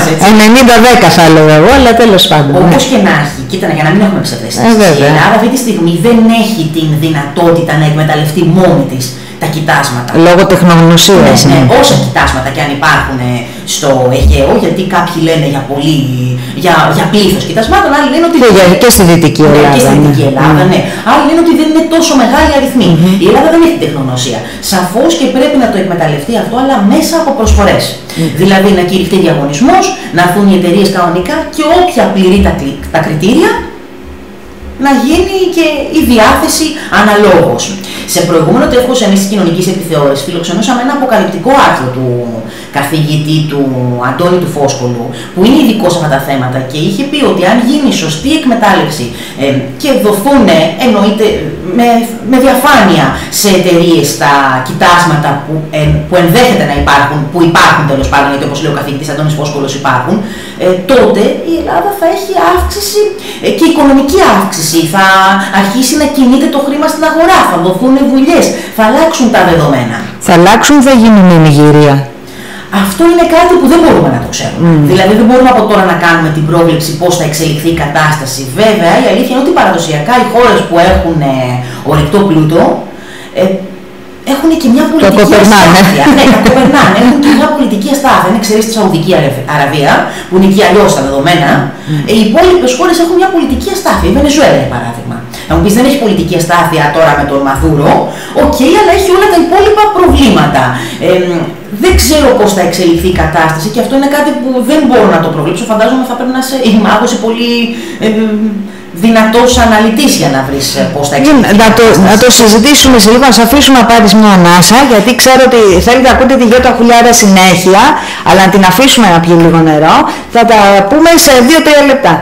90-10 θα έλεγα εγώ, αλλά τέλος πάντων. Όπως ναι. και να έχει, κοίτα για να μην έχουμε ψευδέστηση. Ε, η Ελλάδα αυτή τη στιγμή δεν έχει την δυνατότητα να εκμεταλλευτεί μόνη της τα κοιτάσματα. Λόγω τεχνογνωσίας. Ναι, ναι, ναι. όσα κοιτάσματα και αν υπάρχουν ε, στο Αιγαίο, γιατί κάποιοι λένε για πολύ, για, για πλήθος κοιτασμάτων, άλλοι λένε ότι... Και, για, και στη Δυτική Ελλάδα. Και στη Δυτική ναι. Ελλάδα, ναι. Άλλοι λένε ότι δεν είναι τόσο μεγάλη αριθμή. Η Ελλάδα δεν έχει τεχνογνωσία. Σαφώς και πρέπει να το εκμεταλλευτεί αυτό, αλλά μέσα από προσφορές. Δηλαδή να κηρυχτεί διαγωνισμός, να έρθουν οι εταιρείες κανονικά και όποια πληρεί τα, τα κριτήρια να γίνει και η διάθεση αναλόγως. Σε προηγούμενο τεύχος εμείς της κοινωνικής επιθεώρησης φιλοξενούσαμε ένα αποκαλυπτικό άρθρο του καθηγητή του Αντώνη του Φόσκολου, που είναι ειδικό σε αυτά τα θέματα και είχε πει ότι αν γίνει σωστή εκμετάλλευση ε, και δοθούν, εννοείται με, με διαφάνεια σε εταιρείες τα κοιτάσματα που, ε, που ενδέχεται να υπάρχουν, που υπάρχουν τέλος πάντων, γιατί όπως λέει ο καθηγητής Αντώνης Φόσκολο υπάρχουν, ε, τότε η Ελλάδα θα έχει αύξηση ε, και οικονομική αύξηση. Θα αρχίσει να κινείται το χρήμα στην αγορά, θα δοθούν δουλειές, θα αλλάξουν τα δεδομένα. Θα αλλάξουν, θα γίνουν η Αυτό είναι κάτι που δεν μπορούμε να το ξέρουμε. Mm. Δηλαδή δεν μπορούμε από τώρα να κάνουμε την πρόβλεψη πώς θα εξελιχθεί η κατάσταση. Βέβαια η αλήθεια είναι ότι παραδοσιακά οι χώρες που έχουν ε, ορεικτό πλούτο ε, έχουν και μια πολιτική αστάθεια. ναι, κακοπερνάνε. Έχουν και μια πολιτική αστάθεια. Είναι ξέρεις τη Σαουδική Αραβία, που είναι εκεί αλλιώς τα δεδομένα. Mm. Οι υπόλοιπες χώρες έχουν μια πολιτική αστάθεια. Η Βενεζουέλα, για παράδειγμα. Να μου πεις δεν έχει πολιτική αστάθεια τώρα με τον Μαδούρο, OK, okay, αλλά έχει όλα τα υπόλοιπα προβλήματα. Ε, δεν ξέρω πώς θα εξελιχθεί η κατάσταση και αυτό είναι κάτι που δεν μπορώ να το προβλέψω. Φαντάζομαι θα πρέπει να είσαι η πολύ ε, δυνατός αναλυτής για να βρεις ε, πώς θα εξελιχθεί. Να το, να το συζητήσουμε σε λίγο, να αφήσουμε να πάρεις μια ανάσα, γιατί ξέρω ότι θέλετε να ακούτε τη Γιώτα Χουλιάρα συνέχεια, αλλά να την αφήσουμε να πιει λίγο νερό. Θα τα πούμε σε 2-3 λεπτά.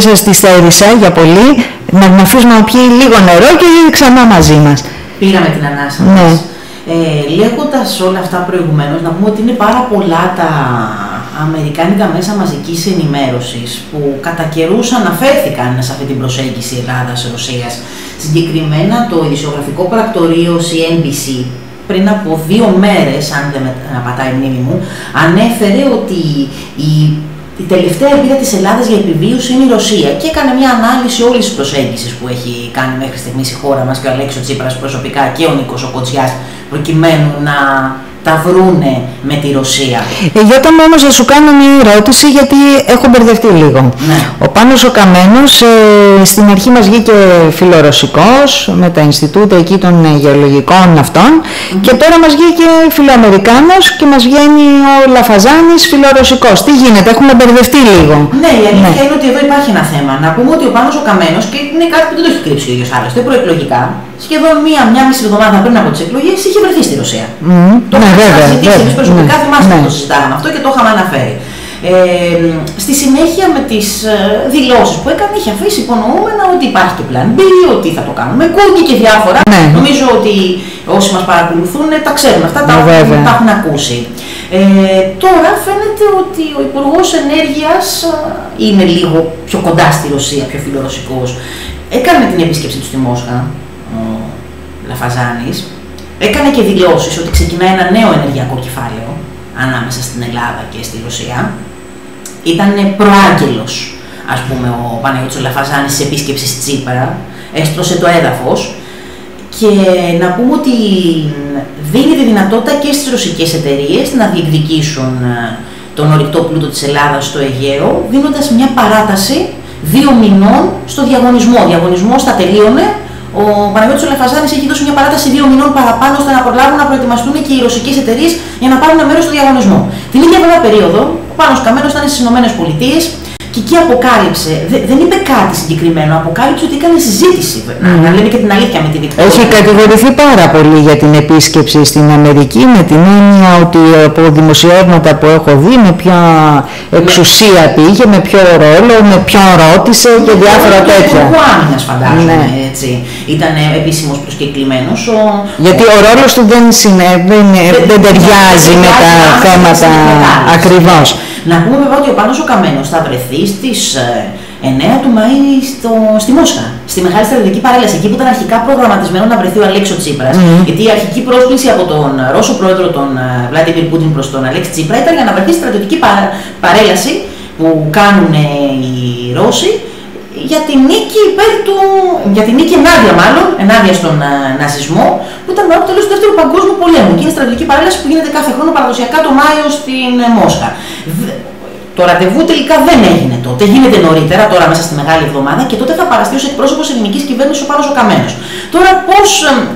Δεν σας τη στέρισα για πολύ, να την αφήσουμε να πιει λίγο νερό και ξανά μαζί μας. Πήραμε την ανάσα ναι. μας. Ε, λέγοντας όλα αυτά προηγουμένως, να πούμε ότι είναι πάρα πολλά τα αμερικάνικα μέσα μαζικής ενημέρωσης που κατά καιρούς αναφέρθηκαν σε αυτή την προσέγγιση Ελλάδας-Ρωσίας. Συγκεκριμένα το ειδησιογραφικό πρακτορείο CNBC πριν από δύο μέρες, αν δεν με πατάει η μνήμη μου, ανέφερε ότι η, η τελευταία ελπίδα της Ελλάδας για επιβίωση είναι η Ρωσία και έκανε μια ανάλυση όλης της προσέγγισης που έχει κάνει μέχρι στιγμής η χώρα μας και ο Αλέξης Τσίπρας προσωπικά και ο Νίκος ο Κοτσιάς προκειμένου να τα βρούνε με τη Ρωσία. Ε, Γιώτα μου όμως να σου κάνω μια ερώτηση γιατί έχω μπερδευτεί λίγο. Ναι. Ο Πάνος ο Καμένος ε, στην αρχή μας βγήκε φιλορωσικός με τα Ινστιτούτα εκεί των ε, γεωλογικών αυτών και τώρα μας βγήκε φιλοαμερικάνος και μας βγαίνει ο Λαφαζάνης φιλορωσικός. Τι γίνεται, έχουμε μπερδευτεί λίγο. Ναι, η αλήθεια ναι. είναι ότι εδώ υπάρχει ένα θέμα. Να πούμε ότι ο Πάνος ο Καμένος και είναι κάτι που δεν το έχει κρύψει ο ίδιος άλλωστε προεκλογικά σχεδόν μία, μία μισή εβδομάδα πριν από τις εκλογές είχε βρεθεί στη Ρωσία. Mm, το ναι, είχαμε συζητήσει εμείς προσωπικά, ναι, θυμάστε ναι. το συζητάγαμε αυτό και το είχαμε αναφέρει. Ε, στη συνέχεια με τις ε, δηλώσεις που έκανε είχε αφήσει υπονοούμενα ότι υπάρχει το plan B, ότι θα το κάνουμε κούκι και διάφορα. Ναι. Νομίζω ότι όσοι μας παρακολουθούν τα ξέρουν αυτά, τα, ναι, τα έχουν ακούσει. Ε, τώρα φαίνεται ότι ο Υπουργός Ενέργειας ε, είναι λίγο πιο κοντά στη Ρωσία, πιο φιλορωσικός. Έκανε την επίσκεψη του στη Μόσχα, ο Λαφαζάνης, έκανε και δηλώσεις ότι ξεκινάει ένα νέο ενεργειακό κεφάλαιο ανάμεσα στην Ελλάδα και στη Ρωσία. Ήταν προάγγελος, ας πούμε, ο Παναγιώτης Λαφαζάνης σε επίσκεψης στη Τσίπρα, έστρωσε το έδαφος και να πούμε ότι δίνει τη δυνατότητα και στις ρωσικές εταιρείες να διεκδικήσουν ε, τον ορυκτό πλούτο της Ελλάδας στο Αιγαίο, δίνοντας μια παράταση δύο μηνών στο διαγωνισμό. Ο διαγωνισμός θα τελείωνε ο Παναγιώτης Λεφαζάνης έχει δώσει μια παράταση δύο μηνών παραπάνω ώστε να προλάβουν να προετοιμαστούν και οι ρωσικές εταιρείες για να πάρουν μέρος στο διαγωνισμό. Την ίδια βέβαια περίοδο, ο Πάνος Καμένος ήταν στις Ηνωμένες Πολιτείες και εκεί αποκάλυψε, δεν είπε κάτι συγκεκριμένο, αποκάλυψε ότι έκανε συζήτηση. Mm. Να, λέμε και την αλήθεια με την Βικτόρια. Έχει κατηγορηθεί πάρα πολύ για την επίσκεψη στην Αμερική με την έννοια ότι από δημοσιεύματα που έχω δει με ποια εξουσία πήγε, με ποιο ρόλο, με ποιον ρώτησε και διάφορα τέτοια. Ο άμυνας φαντάζομαι ναι. έτσι. Ήταν επίσημος προσκεκλημένος. Ο... Γιατί ο ρόλος του δεν, συνε... δεν, δεν ταιριάζει με τα θέματα ακριβώς. Να πούμε βέβαια ότι ο Πάνος ο Καμένος θα βρεθεί στις 9 ε, του Μαΐ στο, στη Μόσχα, στη Μεγάλη Στρατιωτική Παρέλαση, εκεί που ήταν αρχικά προγραμματισμένο να βρεθεί ο Αλέξο Τσίπρας. Mm. Γιατί η αρχική πρόσκληση από τον Ρώσο πρόεδρο τον Βλάντιμιρ Πούτιν προς τον Αλέξη Τσίπρα ήταν για να βρεθεί στρατιωτική παρέλαση που κάνουν οι Ρώσοι για την νίκη υπέρ του, για την νίκη ενάντια μάλλον, ενάντια στον α, ναζισμό, που ήταν μετά το τέλος του Δεύτερου Παγκόσμιου Πολέμου. Και είναι στρατηγική παρέλαση που γίνεται κάθε χρόνο παραδοσιακά το Μάιο στην ε, Μόσχα. Το ραντεβού τελικά δεν έγινε τότε. Γίνεται νωρίτερα, τώρα μέσα στη μεγάλη εβδομάδα και τότε θα παραστεί ως εκπρόσωπος ελληνικής κυβέρνησης ο Πάνος ο Καμένος. Τώρα, πώς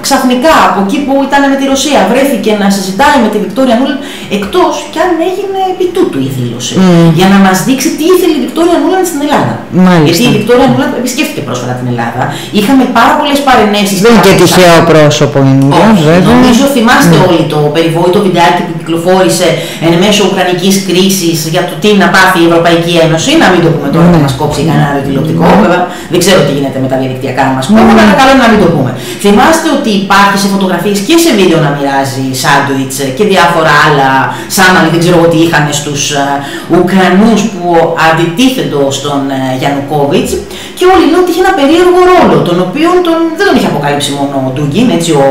ξαφνικά από εκεί που ήταν με τη Ρωσία βρέθηκε να συζητάει με τη Βικτόρια Νούλεν, εκτός κι αν έγινε επί τούτου η δήλωση. Mm. Για να μας δείξει τι ήθελε η Βικτόρια Νούλεν στην Ελλάδα. Μάλιστα. Γιατί η Βικτόρια Νούλεν επισκέφθηκε πρόσφατα την Ελλάδα. Είχαμε πάρα πολλές παρενέσεις. Δεν είναι και τυχαίο πρόσωπο είναι. βέβαια. Νομίζω θυμάστε mm. όλοι το περιβόητο βιντεάκι που κυκλοφόρησε εν μέσω Ουκρανικής κρίσης για το τι να πάθει η Ευρωπαϊκή Ένωση, να μην το πούμε τώρα mm. να μας κόψει κανένα τηλεοπτικό, mm. βέβαια. Δεν ξέρω τι γίνεται με τα διαδικτυακά μας mm. αλλά καλό είναι να μην το πούμε. Θυμάστε ότι υπάρχει σε φωτογραφίες και σε βίντεο να μοιράζει σάντουιτς και διάφορα άλλα σάμαλι, δεν ξέρω τι είχαν στους uh, Ουκρανούς που αντιτίθετο στον uh, Γιαννουκόβιτ και όλοι λένε ότι είχε ένα περίεργο ρόλο, τον οποίο τον, δεν τον είχε αποκαλύψει μόνο ο Ντούγκιν, έτσι ο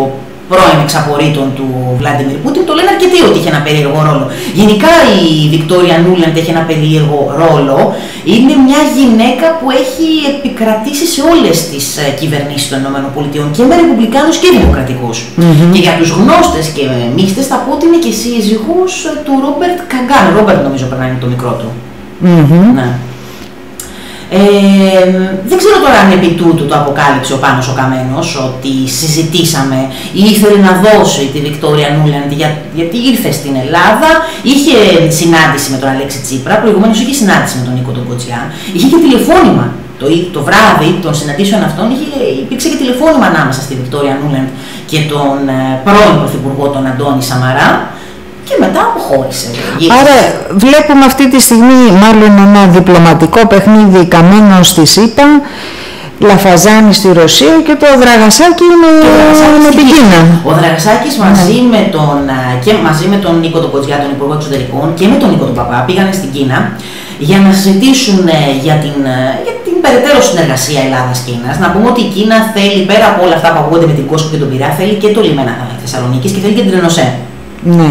πρώην εξαπορήτων του Βλάντιμιρ Πούτιν, το λένε αρκετοί ότι είχε ένα περίεργο ρόλο. Γενικά η Βικτόρια Νούλαντ έχει ένα περίεργο ρόλο. Είναι μια γυναίκα που έχει επικρατήσει σε όλες τις ε, κυβερνήσεις των ΗΠΑ και με ρεπουμπλικάνους και δημοκρατικούς. Mm-hmm. Και για τους γνώστες και μίχτες θα πω ότι είναι και σύζυγος ε, του Ρόμπερτ Καγκάν. Ρόμπερτ νομίζω περνάει το μικρό του. Mm-hmm. Ναι. Ε, δεν ξέρω τώρα αν επί τούτου το αποκάλυψε ο Πάνος ο Καμένος ότι συζητήσαμε ή ήθελε να δώσει τη Βικτόρια Νούλαντ για, γιατί ήρθε στην Ελλάδα, είχε συνάντηση με τον Αλέξη Τσίπρα, προηγουμένως είχε συνάντηση με τον Νίκο τον Κοτσιά, είχε και τηλεφώνημα. Το, το βράδυ των συναντήσεων αυτών είχε, υπήρξε και τηλεφώνημα ανάμεσα στη Βικτόρια Νούλαντ και τον ε, πρώην Πρωθυπουργό τον Αντώνη Σαμαρά και μετά αποχώρησε. Άρα βλέπουμε αυτή τη στιγμή μάλλον ένα διπλωματικό παιχνίδι καμένος στη ΣΥΠΑ Λαφαζάνη στη Ρωσία και το Δραγασάκι είναι με την Κίνα. Ο Δραγασάκης μαζί, ναι. με τον, και μαζί με τον Νίκο τον Κοτζιά, τον Υπουργό Εξωτερικών και με τον Νίκο τον Παπά πήγανε στην Κίνα για να συζητήσουν ε, για την, ε, για την περαιτέρω συνεργασία Ελλάδα-Κίνα. Να πούμε ότι η Κίνα θέλει πέρα από όλα αυτά που ακούγονται με την Κόσκο και τον Πειρά, θέλει και το λιμένα Θεσσαλονίκης και θέλει και την Ενωσέ. Ναι.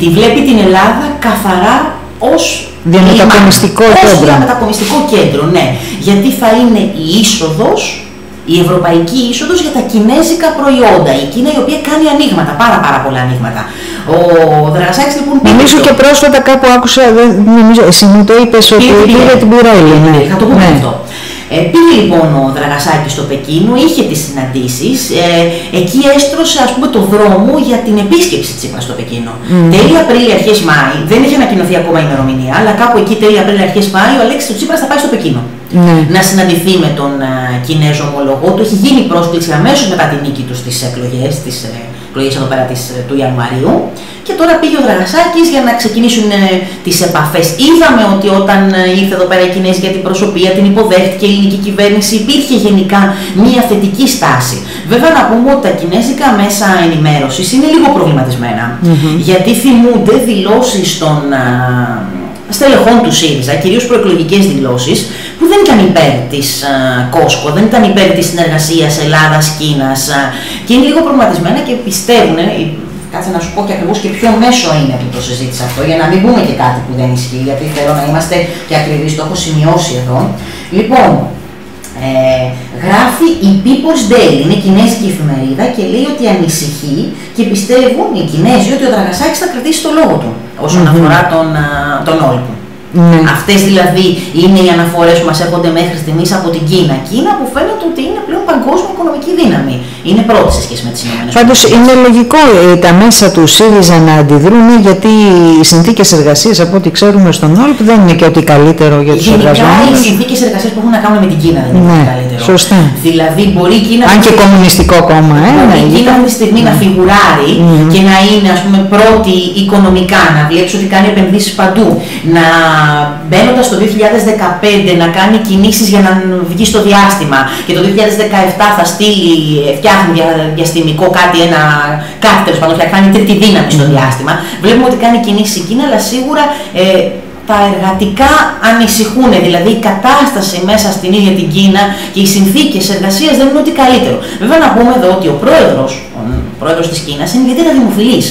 Τη βλέπει την Ελλάδα καθαρά ως Διαμετακομιστικό κέντρο. Διαμετακομιστικό κέντρο, ναι. Γιατί θα είναι η είσοδος, η ευρωπαϊκή είσοδος για τα κινέζικα προϊόντα. Η Κίνα η οποία κάνει ανοίγματα, πάρα πάρα πολλά ανοίγματα. Ο Δραγασάκης λοιπόν Νομίζω και πρόσφατα κάπου άκουσα, δεν νομίζω, εσύ μου το είπες ότι πήρε την Πυρέλη. Ναι. Θα το πούμε ναι. αυτό. Ε, πήγε λοιπόν ο Δραγασάκης στο Πεκίνο, είχε τις συναντήσεις, ε, εκεί έστρωσε ας πούμε το δρόμο για την επίσκεψη της Τσίπρα στο Πεκίνο. Mm. Τέλη Απρίλη, αρχές Μάη, δεν είχε ανακοινωθεί ακόμα η ημερομηνία, αλλά κάπου εκεί τέλη Απρίλη, αρχές Μάη, ο Αλέξης Τσίπρας θα πάει στο Πεκίνο. Mm. Να συναντηθεί με τον uh, Κινέζο ομολογό του, έχει γίνει πρόσκληση αμέσως μετά την νίκη του στις εκλογές, τις uh, εκλογές εδώ πέρα της, του Ιανουαρίου. Και τώρα πήγε ο Δραγασάκης για να ξεκινήσουν ε, τις επαφές. Είδαμε ότι όταν ε, ήρθε εδώ πέρα η Κινέζη για την προσωπία, την υποδέχτηκε η ελληνική κυβέρνηση, υπήρχε γενικά μια θετική στάση. Βέβαια να πούμε ότι τα κινέζικα μέσα ενημέρωσης είναι λίγο προβληματισμένα. Γιατί θυμούνται δηλώσεις των στελεχών του ΣΥΡΙΖΑ, κυρίως προεκλογικές δηλώσεις, που δεν ήταν υπέρ της Κόσκο, δεν ήταν υπέρ της συνεργασίας Ελλάδας-Κίνας και είναι λίγο προβληματισμένα και πιστεύουν, Κάτσε να σου πω και ακριβώς και ποιο μέσο είναι που το συζήτησα αυτό, για να μην πούμε και κάτι που δεν ισχύει, γιατί θέλω να είμαστε και ακριβείς, το έχω σημειώσει εδώ. Λοιπόν, ε, γράφει η People's Daily, είναι κινέζικη εφημερίδα και λέει ότι ανησυχεί και πιστεύουν οι Κινέζοι ότι ο Δραγασάκης θα κρατήσει το λόγο του όσον αφορά τον, τον Όλπου. Ναι. Αυτές δηλαδή είναι οι αναφορές που μας έρχονται μέχρι στιγμής από την Κίνα. Κίνα που φαίνεται ότι είναι πλέον παγκόσμια οικονομική δύναμη. Είναι πρώτη σε σχέση με τις ΗΠΑ. Πάντως είναι λογικό ε, τα μέσα του ΣΥΡΙΖΑ να αντιδρούν γιατί οι συνθήκες εργασίας από ό,τι ξέρουμε στον ΟΛΠ δεν είναι και ότι καλύτερο για τους εργαζόμενους. οι συνθήκες εργασίας που έχουν να κάνουν με την Κίνα δεν είναι ναι, καλύτερο. Σωστά. Δηλαδή μπορεί η Κίνα... Αν και κομμουνιστικό κόμμα, ε. Μπορεί η Κίνα αυτή τη στιγμή να φιγουράρει και να είναι ας πούμε πρώτη οικονομικά, να βλέπει ότι κάνει επενδύσεις παντού, να μπαίνοντας το 2015 να κάνει κινήσεις για να βγει στο διάστημα και το 2017 θα στείλει, φτιάχνει διαστημικό κάτι, ένα, κάτι τέλος πάντων, θα κάνει τρίτη δύναμη στο διάστημα. Βλέπουμε ότι κάνει κινήσεις η Κίνα, αλλά σίγουρα ε, τα εργατικά ανησυχούν, δηλαδή η κατάσταση μέσα στην ίδια την Κίνα και οι συνθήκες εργασίας δεν είναι ότι καλύτερο. Βέβαια να πούμε εδώ ότι ο πρόεδρος, ο πρόεδρος της Κίνας είναι ιδιαίτερα δημοφιλής.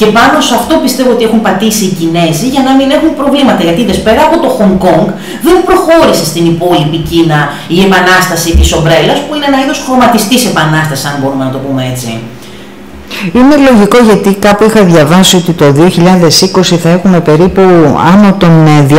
Και πάνω σε αυτό πιστεύω ότι έχουν πατήσει οι Κινέζοι για να μην έχουν προβλήματα. Γιατί είδες, πέρα από το Χονγκ Κονγκ δεν προχώρησε στην υπόλοιπη Κίνα η επανάσταση της ομπρέλας που είναι ένα είδος χρωματιστής επανάστασης αν μπορούμε να το πούμε έτσι. Είναι λογικό γιατί κάπου είχα διαβάσει ότι το 2020 θα έχουμε περίπου άνω των 200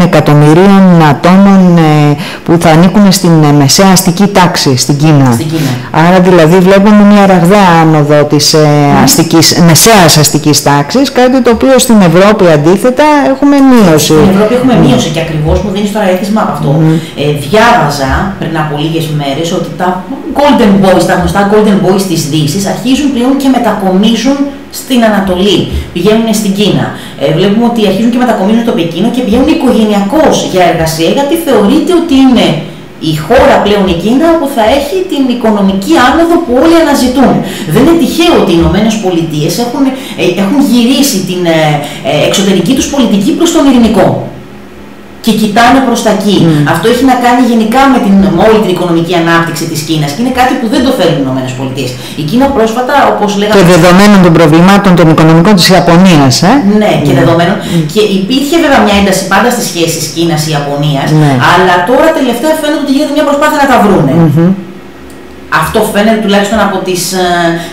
ε, εκατομμυρίων ατόμων ε, που θα ανήκουν στην ε, μεσαία αστική τάξη στην Κίνα. Στην Κίνα. Άρα δηλαδή βλέπουμε μια ραγδαία άνοδο της αστικής, μεσαίας αστικής τάξης, κάτι το οποίο στην Ευρώπη αντίθετα έχουμε μείωση. Στην Ευρώπη έχουμε μείωση και ακριβώς μου δίνεις τώρα αίτησμα από αυτό. Ε, διάβαζα πριν από λίγες μέρες ότι τα Golden Boys, τα γνωστά Golden Boys της Δύσης αρχίζουν πλέον και μετακομίζουν στην Ανατολή, πηγαίνουν στην Κίνα. Ε, βλέπουμε ότι αρχίζουν και μετακομίζουν στο Πεκίνο και πηγαίνουν οικογενειακώς για εργασία γιατί θεωρείται ότι είναι η χώρα πλέον η Κίνα που θα έχει την οικονομική άνοδο που όλοι αναζητούν. Δεν είναι τυχαίο ότι οι Ηνωμένες Πολιτείες έχουν, ε, έχουν γυρίσει την ε, εξωτερική τους πολιτική προς τον ειρηνικό και κοιτάνε προς τα εκεί. Mm. Αυτό έχει να κάνει γενικά με, την, με όλη την οικονομική ανάπτυξη της Κίνας και είναι κάτι που δεν το θέλουν οι ΗΠΑ. Η Κίνα πρόσφατα, όπως λέγαμε... Και δεδομένων των προβλημάτων των οικονομικών της Ιαπωνίας, ε; Ναι, και mm. δεδομένων. Mm. Και υπήρχε βέβαια μια ένταση πάντα στις σχέσεις Κίνας-Ιαπωνίας, ναι. αλλά τώρα τελευταία φαίνεται ότι γίνεται μια προσπάθεια να τα βρούνε. Mm-hmm. Αυτό φαίνεται τουλάχιστον από τις ε,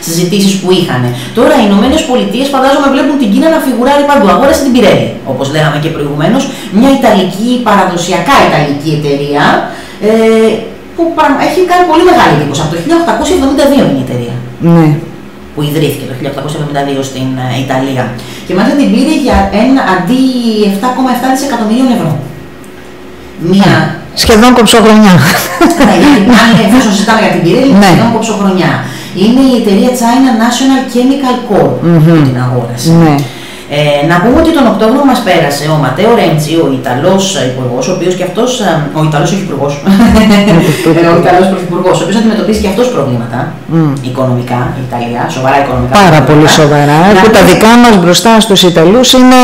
συζητήσεις που είχαν. Τώρα οι Ηνωμένες Πολιτείες φαντάζομαι βλέπουν την Κίνα να φιγουράρει παντού. Αγόρασε την Πιρέλη, όπως λέγαμε και προηγουμένως, μια Ιταλική, παραδοσιακά Ιταλική εταιρεία. Ε, που έχει κάνει πολύ μεγάλη εντύπωση. Από το 1872 είναι η εταιρεία. Ναι. Που ιδρύθηκε το 1872 στην ε, Ιταλία. Και μάλιστα την πήρε για ένα αντί 7,7 δισεκατομμυρίων ευρώ. Μια Σχεδόν κοψοχρονιά. Ναι, εφόσον συζητάμε για την Πυρέλη, ναι. σχεδόν κοψοχρονιά. είναι η εταιρεία China National Chemical Corp που την αγόρασε. Ναι. Ε, να πούμε ότι τον Οκτώβριο μας πέρασε ο Ματέο Ρέντσι, ο Ιταλός Υπουργός, ο οποίος και αυτός. Ε, ο Ιταλός όχι Υπουργός. Ε, ο Ιταλός Πρωθυπουργός, ο οποίος αντιμετωπίζει και αυτός προβλήματα οικονομικά, η Ιταλία, σοβαρά οικονομικά. Πάρα πολύ σοβαρά. Που τα δικά μας μπροστά στους Ιταλούς είναι,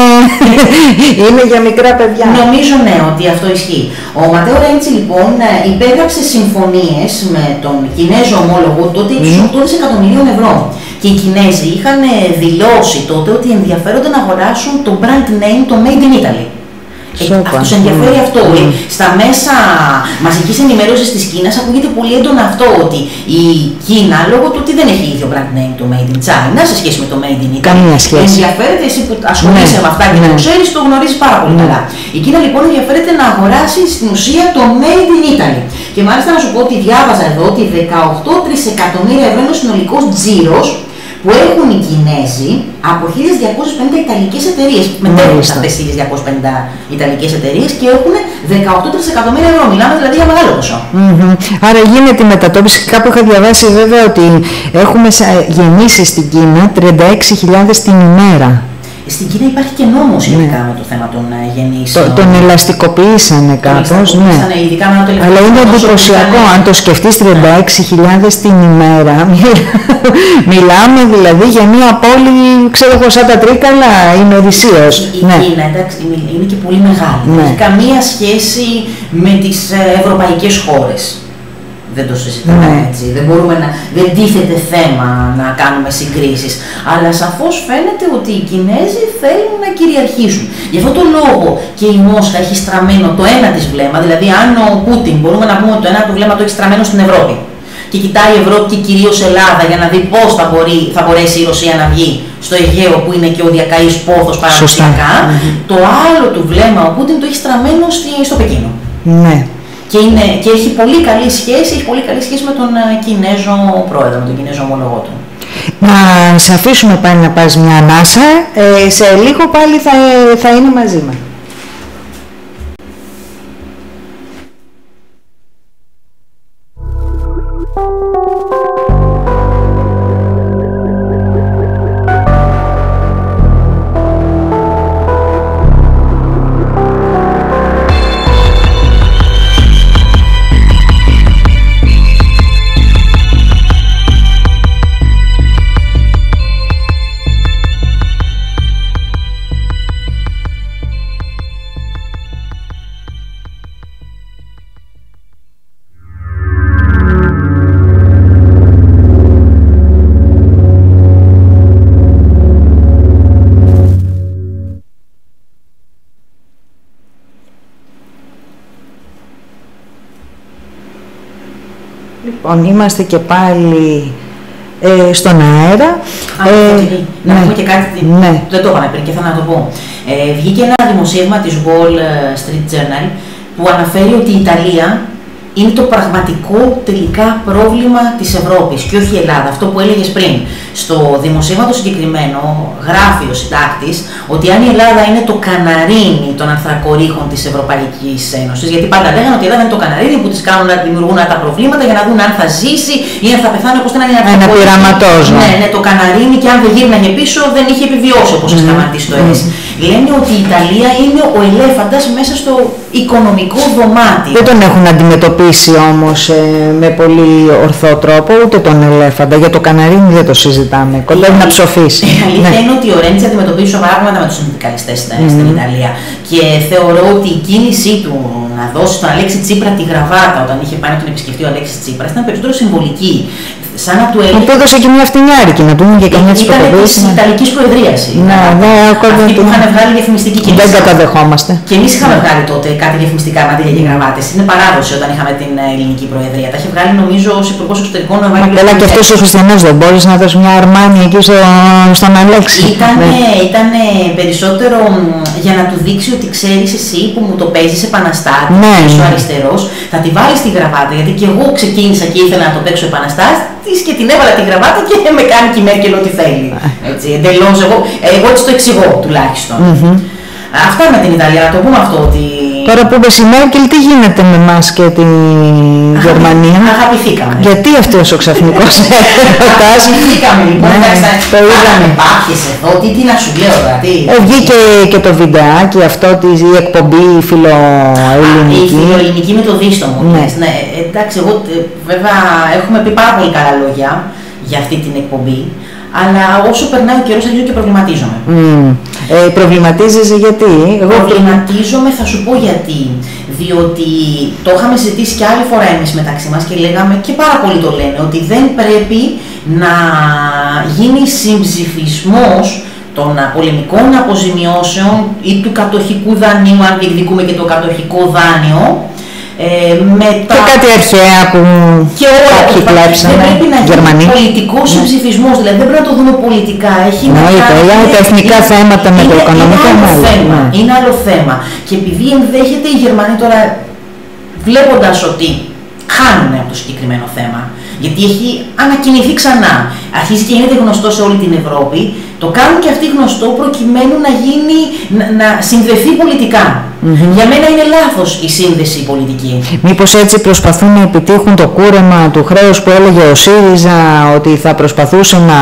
είναι για μικρά παιδιά. Νομίζω ναι, ότι αυτό ισχύει. Ο Ματέο Ρέντσι λοιπόν υπέγραψε συμφωνίες με τον Κινέζο ομόλογο τότε ύψου 8 δισεκατομμυρίων ευρώ. Και οι Κινέζοι είχαν ε, δηλώσει τότε ότι ενδιαφέρονται να αγοράσουν το brand name, το Made in Italy. Ε, τους ενδιαφέρει αυτό. Mm. Στα μέσα μαζικής ενημέρωσης της Κίνας ακούγεται πολύ έντονα αυτό ότι η Κίνα, λόγω του ότι δεν έχει ίδιο brand name το Made in China σε σχέση με το Made in Italy, Καμία σχέση. ενδιαφέρεται εσύ που ασχολείσαι ναι. με αυτά και ναι. το ξέρεις, το γνωρίζεις πάρα πολύ ναι. καλά. Η Κίνα λοιπόν ενδιαφέρεται να αγοράσει στην ουσία το Made in Italy. Και μάλιστα να σου πω ότι διάβαζα εδώ ότι 18 τρισεκατομμύρια ευρώ είναι ο συνολικός τζίρος που έχουν οι Κινέζοι από 1.250 Ιταλικές εταιρείες. Μετέχουν αυτές τις 1.250 Ιταλικές εταιρείες και έχουν 18 τρισεκατομμύρια ευρώ. Μιλάμε δηλαδή για μεγάλο ποσό. Mm-hmm. Άρα γίνεται η μετατόπιση. Κάπου είχα διαβάσει βέβαια ότι έχουμε γεννήσεις στην Κίνα 36.000 την ημέρα. Στην Κίνα υπάρχει και νόμος ναι. ειδικά με το θέμα των ε, γεννήσεων. Το, τον ελαστικοποιήσανε κάπως, ναι. Ειδικά με το Αλλά είναι εντυπωσιακό, αν το σκεφτείς 36.000 την ημέρα, μιλάμε δηλαδή για μια πόλη, ξέρω εγώ σαν τα Τρίκαλα, ημερησίως. Η, η ναι. Κίνα, εντάξει, είναι και πολύ μεγάλη. Δεν έχει καμία σχέση με τις ε, ευρωπαϊκές χώρες δεν το συζητάμε ναι. έτσι. Δεν μπορούμε να. Δεν τίθεται θέμα να κάνουμε συγκρίσεις. Αλλά σαφώς φαίνεται ότι οι Κινέζοι θέλουν να κυριαρχήσουν. Γι' αυτό το λόγο και η Μόσχα έχει στραμμένο το ένα της βλέμμα. Δηλαδή, αν ο Πούτιν μπορούμε να πούμε ότι το ένα του βλέμμα το έχει στραμμένο στην Ευρώπη και κοιτάει η Ευρώπη και κυρίως Ελλάδα για να δει πώς θα, μπορεί, θα μπορέσει η Ρωσία να βγει στο Αιγαίο που είναι και ο διακαή πόθο παραδοσιακά, το άλλο του βλέμμα ο Πούτιν το έχει στραμμένο στο Πεκίνο. Ναι και, είναι, και έχει πολύ καλή σχέση, έχει πολύ καλή σχέση με τον ε, Κινέζο πρόεδρο, με τον Κινέζο ομολογό του. Να σε αφήσουμε πάλι να πάρεις μια ανάσα, ε, σε λίγο πάλι θα, θα είναι μαζί μας. Είμαστε και πάλι ε, στον αέρα. Α, ε, να ναι, πούμε και κάτι, ναι. δεν το είπαμε πριν και θέλω να το πω. Ε, βγήκε ένα δημοσίευμα της Wall Street Journal που αναφέρει ότι η Ιταλία είναι το πραγματικό τελικά πρόβλημα της Ευρώπης και όχι η Ελλάδα. Αυτό που έλεγες πριν. Στο δημοσίευμα το συγκεκριμένο γράφει ο συντάκτης ότι αν η Ελλάδα είναι το καναρίνι των ανθρακορίχων της Ευρωπαϊκής Ένωσης, γιατί πάντα λέγανε ότι η Ελλάδα είναι το καναρίνι που τις κάνουν να δημιουργούν τα προβλήματα για να δουν αν θα ζήσει ή αν θα πεθάνει όπως ήταν η Ένα πειραματόζωο. Ναι, ναι, το καναρίνι και αν δεν γύρναγε πίσω δεν είχε επιβιώσει όπως mm. σταματήσει το ΕΣ. Λένε ότι η Ιταλία είναι ο ελέφαντας μέσα στο οικονομικό δωμάτιο. Δεν τον έχουν αντιμετωπίσει όμως ε, με πολύ ορθό τρόπο ούτε τον ελέφαντα. Για το καναρίνι δεν το συζητάμε. Κοντεύει να ψοφήσει. Η αλήθεια ναι. είναι ότι ο Ρέντζι αντιμετωπίζει σοβαρά πράγματα με τους συνδικαλιστές mm. στην Ιταλία. Και θεωρώ ότι η κίνησή του να δώσει στον Αλέξη Τσίπρα τη γραβάτα όταν είχε πάει να τον επισκεφτεί ο Αλέξης Τσίπρας ήταν περισσότερο συμβολική σαν να του έλεγε. Που έδωσε και μια φτηνιάρικη, να πούμε και καμιά της πρωτοβουλία. Ήταν της Ιταλικής Προεδρίας. Ναι, ναι, ακόμα. Αυτοί που είχαν βγάλει διαφημιστική κίνηση. Δεν καταδεχόμαστε. Και εμείς είχαμε βγάλει τότε κάτι διαφημιστικά μαντήλια και γραμμάτες. Είναι παράδοση όταν είχαμε την ε, ελληνική Προεδρία. Τα είχε βγάλει νομίζω ως Υπουργός Εξωτερικών ο Ευάγγελο. Καλά, και αυτός ο Χριστιανός δεν μπορείς να δώσεις μια αρμάνια εκεί στο, στον Αλέξη. Ήταν, ναι. περισσότερο για να του δείξει ότι ξέρεις εσύ που μου το παίζεις επαναστάτη, ναι, είσαι ο αριστερός, θα τη βάλεις τη γραβάτα γιατί και εγώ ξεκίνησα και ήθελα να το παίξω επαναστάτη και την έβαλα τη γραβάτα και με κάνει και η Μέρκελ ό,τι θέλει. Έτσι, εντελώς εγώ, εγώ έτσι το εξηγώ τουλάχιστον. Mm-hmm. Αυτά με την Ιταλία, να το πούμε αυτό ότι Τώρα που είπες η Μέρκελ, τι γίνεται με εμάς και τη Γερμανία; Αγαπηθήκαμε. Γιατί αυτός ο ξαφνικός έρωτα. Αγαπηθήκαμε λοιπόν. Ναι, το είδαμε. Υπάρχεις εδώ, τι, τι να σου λέω τώρα. Τι... Ε, βγήκε και το βιντεάκι αυτό της εκπομπή φιλοελληνική. Η φιλοελληνική με το δίστομο. Ναι. ναι. Εντάξει, εγώ βέβαια έχουμε πει πάρα πολύ καλά λόγια για αυτή την εκπομπή. Αλλά όσο περνάει ο καιρός, αρχίζω και προβληματίζομαι. Mm. Ε, προβληματίζεσαι γιατί; Εγώ προβληματίζομαι, θα σου πω γιατί. Διότι το είχαμε συζητήσει και άλλη φορά εμείς μεταξύ μας και λέγαμε και πάρα πολύ το λένε ότι δεν πρέπει να γίνει συμψηφισμός των πολεμικών αποζημιώσεων ή του κατοχικού δανείου, αν διεκδικούμε και το κατοχικό δάνειο, ε, με τα... Και κάτι αρχαία που και όλα κάποιοι κλέψανε, Δεν πρέπει να γίνει πολιτικό ναι. συμψηφισμό, δηλαδή δεν πρέπει να το δούμε πολιτικά. Έχει να κάνει... τα εθνικά είναι, θέματα με το οικονομικό είναι άλλο θέμα. Ναι. Είναι άλλο θέμα. Και επειδή ενδέχεται οι Γερμανοί τώρα, βλέποντας ότι χάνουν από το συγκεκριμένο θέμα, γιατί έχει ανακοινηθεί ξανά, αρχίζει και γίνεται γνωστό σε όλη την Ευρώπη, το κάνουν και αυτοί γνωστό προκειμένου να γίνει, να, να συνδεθεί πολιτικά. Mm-hmm. Για μένα είναι λάθος η σύνδεση πολιτική. Μήπως έτσι προσπαθούν να επιτύχουν το κούρεμα του χρέους που έλεγε ο ΣΥΡΙΖΑ ότι θα προσπαθούσε να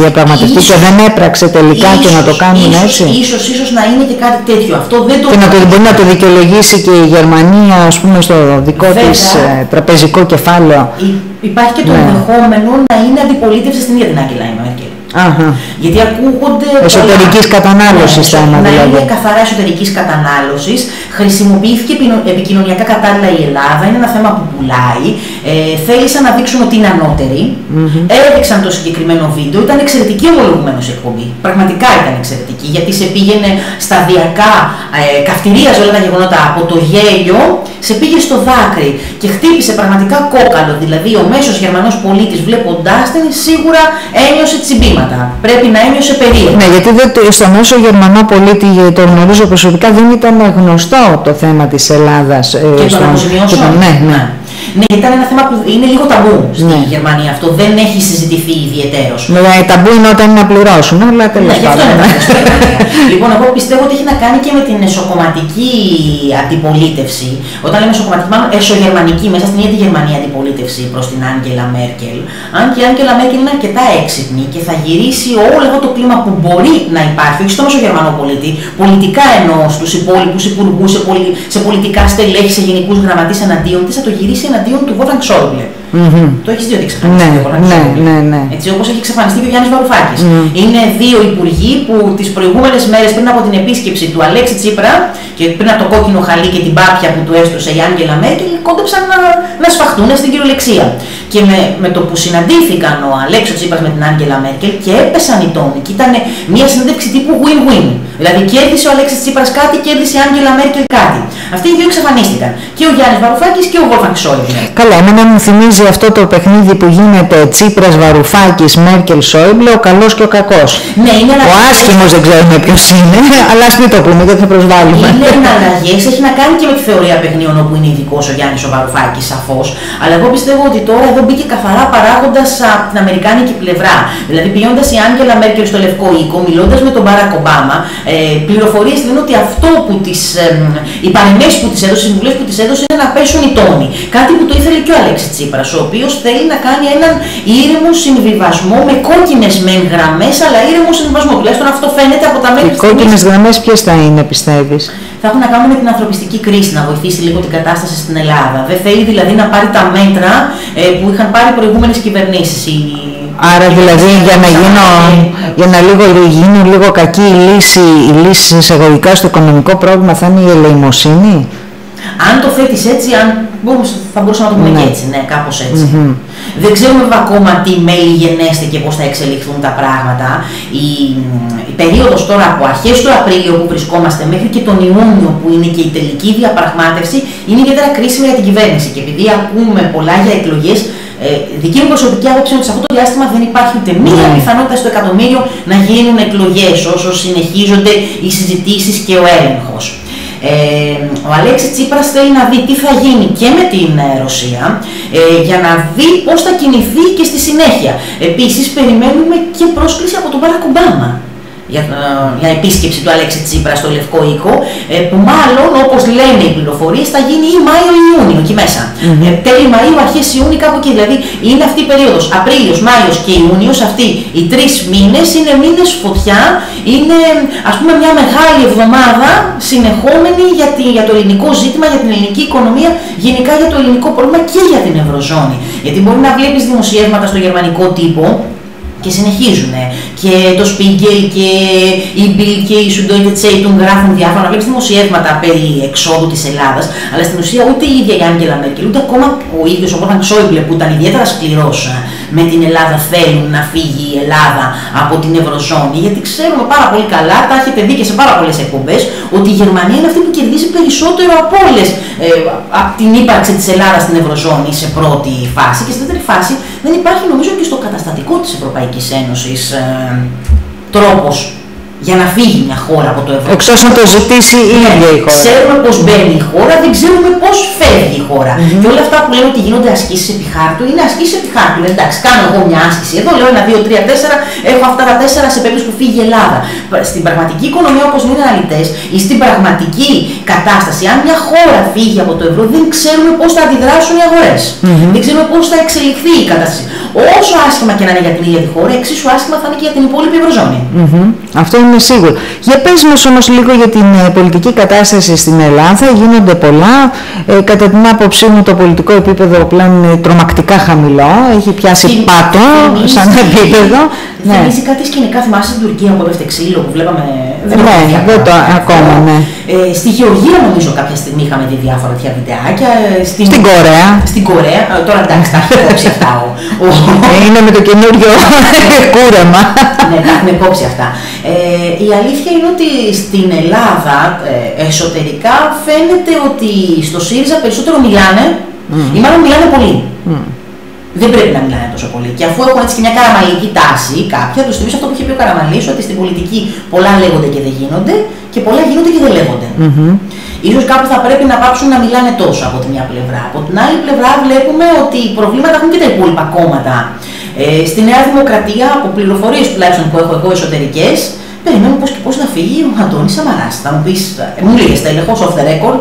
διαπραγματευτεί και δεν έπραξε τελικά ίσως, και να το κάνουν ίσως, έτσι; Ίσως, ίσως να είναι και κάτι τέτοιο. Αυτό δεν το και να το, μπορεί να το δικαιολογήσει και η Γερμανία ας πούμε στο δικό Βέβαια, της ε, τραπεζικό κεφάλαιο. Υπάρχει και το ναι. ενδεχόμενο να είναι αντιπολίτευση στην ίδια την Άγγελα Μέρκελ. Αχα. Γιατί ακούγονται. Εσωτερικής κατανάλωσης ναι, θέμα δηλαδή. Να είναι καθαρά εσωτερικής κατανάλωσης. Χρησιμοποιήθηκε επικοινωνιακά κατάλληλα η Ελλάδα. Είναι ένα θέμα που πουλάει. Ε, θέλησαν να δείξουν ότι είναι ανώτεροι. Mm-hmm. Έδειξαν το συγκεκριμένο βίντεο. Ήταν εξαιρετική ομολογουμένως η εκπομπή. Πραγματικά ήταν εξαιρετική. Γιατί σε πήγαινε σταδιακά, ε, καυτηρίαζε όλα τα γεγονότα από το γέλιο, σε πήγε στο δάκρυ και χτύπησε πραγματικά κόκαλο. Δηλαδή ο μέσος Γερμανός πολίτης βλέποντάς την σίγουρα ένιωσε τσιμπήμα. Πρέπει να ένιωσε περίεργο. Ναι, γιατί δεν, στο μέσο Γερμανό πολίτη, το γνωρίζω προσωπικά, δεν ήταν γνωστό το θέμα της Ελλάδας. Ε, και ε, των Ναι, ναι. Ναι, ήταν ένα θέμα που είναι λίγο ταμπού στη ναι. Γερμανία. Αυτό δεν έχει συζητηθεί ιδιαίτερω. Ναι, ταμπού είναι όταν είναι να πληρώσουν, αλλά τέλος ναι, πάντων. Ναι. λοιπόν, εγώ πιστεύω ότι έχει να κάνει και με την εσωκομματική αντιπολίτευση. Όταν λέμε εσωκομματική, μάλλον εσωγερμανική, μέσα στην ίδια τη Γερμανία αντιπολίτευση προς την Άγγελα Μέρκελ. Αν και η Άγγελα Μέρκελ είναι αρκετά έξυπνη και θα γυρίσει όλο αυτό το κλίμα που μπορεί να υπάρχει, όχι στο μεσογερμανό πολίτη, πολιτικά εννοώ στους υπόλοιπους υπουργούς, σε, πολι... σε πολιτικά στελέχη, σε γενικούς γραμματείς εναντίον της, θα το γυρίσει εναντίον του Βόταν Ξόρμπλε. Mm-hmm. Το έχεις δει ότι εξαφανίστηκε ναι, ο ναι, ναι, ναι. Έτσι όπως έχει εξαφανιστεί και ο Γιάννης Βαρουφάκης. Mm. Είναι δύο υπουργοί που τις προηγούμενες μέρες πριν από την επίσκεψη του Αλέξη Τσίπρα και πριν από το κόκκινο χαλί και την πάπια που του έστωσε η Άγγελα Μέρκελ, κόντεψαν να, να σφαχτούν στην κυριολεξία. Και με, με το που συναντήθηκαν ο Αλέξο Τσίπρας με την Άγγελα Μέρκελ και έπεσαν οι τόνοι και ήταν μια συνέντευξη τύπου win-win. Δηλαδή κέρδισε ο Αλέξης Τσίπρας κάτι, κέρδισε η Άγγελα Μέρκελ κάτι. Αυτοί οι δύο εξαφανίστηκαν. Και ο Γιάννης Βαρουφάκης και ο Βόλφαν Σόιμπλε. Καλά, εμένα μου θυμίζει αυτό το παιχνίδι που γίνεται Τσίπρας Βαρουφάκης Μέρκελ Σόιμπλε, ο καλός και ο κακός. Ναι, είναι Ο άσχημος δεν ξέρουμε ποιος είναι, αλλά ας μην το πούμε, δεν θα προσβάλλουμε. Είναι αλλαγέ, έχεις να κάνει και με τη θεωρία παιχνίων όπου είναι ειδικός ο Γιάννης ο Βαρουφάκης, σαφώς. Αλλά εγώ πιστεύω ότι τώρα εδώ μπήκε καθαρά παράγοντας από την Αμερικάνικη πλευρά. Δηλαδή πηγαίνοντας η Άγγελα Μέρκελ στο Λευκό Οίκο, μιλώντας με τον Μπάρακ Ομπάμα, ε, πληροφορίες λένε ότι αυτό που τις, ε, οι παρεμβάσεις που της έδωσε, οι συμβουλές που της έδωσε είναι να πέσουν οι τόνοι. Κάτι που το ήθελε και ο Αλέξη Τσίπρας, ο οποίος θέλει να κάνει έναν ήρεμο συμβιβασμό με κόκκινες μεν γραμμές, αλλά ήρεμο συμβιβασμό. Τουλάχιστον αυτό φαίνεται από τα μέλη της. Οι κόκκινε γραμμές ποιες θα είναι, πιστεύεις; Θα έχουν να κάνουν με την ανθρωπιστική κρίση, να βοηθήσει λίγο την κατάσταση στην Ελλάδα. Δεν θέλει δηλαδή να πάρει τα μέτρα ε, που είχαν πάρει προηγούμενες κυβερνήσεις. Άρα δηλαδή για να, γίνω, για να λίγο, γίνω λίγο κακή η λύση, η λύση εισαγωγικά στο οικονομικό πρόβλημα θα είναι η ελεημοσύνη; Αν το θέτεις έτσι, αν μπορούμε, θα μπορούσαμε να το πούμε ναι. και έτσι, ναι, κάπως έτσι. Mm-hmm. Δεν ξέρουμε ακόμα τι μέλη γενέστε και πώς θα εξελιχθούν τα πράγματα. Η, η περίοδος τώρα από αρχές του Απρίλιο που βρισκόμαστε μέχρι και τον Ιούνιο που είναι και η τελική διαπραγμάτευση είναι ιδιαίτερα κρίσιμη για την κυβέρνηση και επειδή ακούμε πολλά για εκλογές ε, δική μου προσωπική άποψη είναι ότι σε αυτό το διάστημα δεν υπάρχει ούτε μία ναι. πιθανότητα στο εκατομμύριο να γίνουν εκλογές όσο συνεχίζονται οι συζητήσεις και ο έλεγχος. Ε, ο Αλέξης Τσίπρας θέλει να δει τι θα γίνει και με την ε, Ρωσία ε, για να δει πώς θα κινηθεί και στη συνέχεια. Επίσης περιμένουμε και πρόσκληση από τον Μπάρακ Ομπάμα για, για επίσκεψη του Αλέξη Τσίπρα στο Λευκό Οίκο, ε, που μάλλον όπως λένε οι πληροφορίες θα γίνει ή Μάιο ή Ιούνιο εκεί μέσα. Mm-hmm. Ε, τέλη Μαΐου, αρχές Ιούνιου κάπου εκεί. Δηλαδή είναι αυτή η περίοδος, Απρίλιος, Μάιος και Ιούνιος, αυτοί οι τρεις μήνες είναι μήνες φωτιά, είναι ας πούμε μια μεγάλη εβδομάδα συνεχόμενη για, τη, για το ελληνικό ζήτημα, για την ελληνική οικονομία, γενικά για το ελληνικό πρόβλημα και για την Ευρωζώνη. Γιατί μπορεί να βλέπεις δημοσιεύματα στο γερμανικό τύπο, και συνεχίζουν. Και το Spiegel και η Bild και η Süddeutsche Zeitung γράφουν διάφορα. Να βλέπεις δημοσιεύματα περί εξόδου της Ελλάδας, αλλά στην ουσία ούτε η ίδια η Άγγελα Μέρκελ, ούτε ακόμα ο ίδιος ο Μόρταν Ξόιμπλε που ήταν ιδιαίτερα σκληρός με την Ελλάδα θέλουν να φύγει η Ελλάδα από την Ευρωζώνη, γιατί ξέρουμε πάρα πολύ καλά, τα έχετε δει και σε πάρα πολλές εκπομπές, ότι η Γερμανία είναι αυτή που κερδίζει περισσότερο από όλες ε, από την ύπαρξη της Ελλάδας στην Ευρωζώνη σε πρώτη φάση. Και στη δεύτερη φάση δεν υπάρχει νομίζω και στο καταστατικό της Ευρωπαϊκής Ένωσης ε, τρόπος για να φύγει μια χώρα από το ευρώ. Εξ όσων το ζητήσει η ναι, ίδια η χώρα. Ξέρουμε πώς μπαίνει η χώρα, δεν ξέρουμε πώς φεύγει η χώρα. Mm-hmm. Και όλα αυτά που λένε ότι γίνονται ασκήσεις επί χάρτου είναι ασκήσεις επί χάρτου. Λένε, εντάξει, κάνω εγώ μια άσκηση εδώ, λέω ένα, δύο, τρία, τέσσερα, έχω αυτά τα τέσσερα σε περίπτωση που φύγει η Ελλάδα. Στην πραγματική οικονομία, όπως είναι αναλυτές, ή στην πραγματική κατάσταση, αν μια χώρα φύγει από το ευρώ, δεν ξέρουμε πώς θα αντιδράσουν οι αγορές. Mm-hmm. Δεν ξέρουμε πώς θα εξελιχθεί η κατάσταση. Όσο άσχημα και να είναι για την ίδια τη χώρα, εξίσου άσχημα θα είναι και για την υπόλοιπη Ευρωζώνη. Mm-hmm. Αυτό είναι σίγουρο. Για πες μας όμως λίγο για την ε, πολιτική κατάσταση στην Ελλάδα. Γίνονται πολλά. Ε, κατά την άποψή μου το πολιτικό επίπεδο πλέον είναι τρομακτικά χαμηλό. Έχει πιάσει Συ... πάτο σαν επίπεδο. Ναι. Θυμίζει κάτι σκηνικά, θυμάσαι στην Τουρκία που έπεφτε ξύλο που βλέπαμε. Δεν ναι, δεν το ακόμα, ναι. Ε, στη Γεωργία νομίζω κάποια στιγμή είχαμε δει διάφορα τέτοια βιντεάκια. Ε, στην, στην Κορέα. Στην Κορέα. Ε, τώρα εντάξει, τα έχει κόψει αυτά. Ο... Είναι με το καινούριο κούρεμα. ναι, τα έχουν κόψει αυτά. Ε, η αλήθεια είναι ότι στην Ελλάδα ε, εσωτερικά φαίνεται ότι στο ΣΥΡΙΖΑ περισσότερο μιλάνε mm. ή μάλλον μιλάνε πολύ. Mm. Δεν πρέπει να μιλάνε τόσο πολύ. Και αφού έχουν έτσι και μια καραμαλική τάση, κάποια τους θυμίσω αυτό που είχε πει ο Καραμαλής, ότι στην πολιτική πολλά λέγονται και δεν γίνονται και πολλά γίνονται και δεν λέγονται. Mm-hmm. Ίσως κάπου θα πρέπει να πάψουν να μιλάνε τόσο από τη μια πλευρά. Από την άλλη πλευρά βλέπουμε ότι προβλήματα έχουν και τα υπόλοιπα κόμματα. Ε, στη Νέα Δημοκρατία, από πληροφορίες τουλάχιστον που έχω εγώ εσωτερικές, περιμένουμε πώς και πώς να φύγει ο Αντώνης Σαμαράς. Θα μου πεις, ε, μου λέει στέλεχο off the record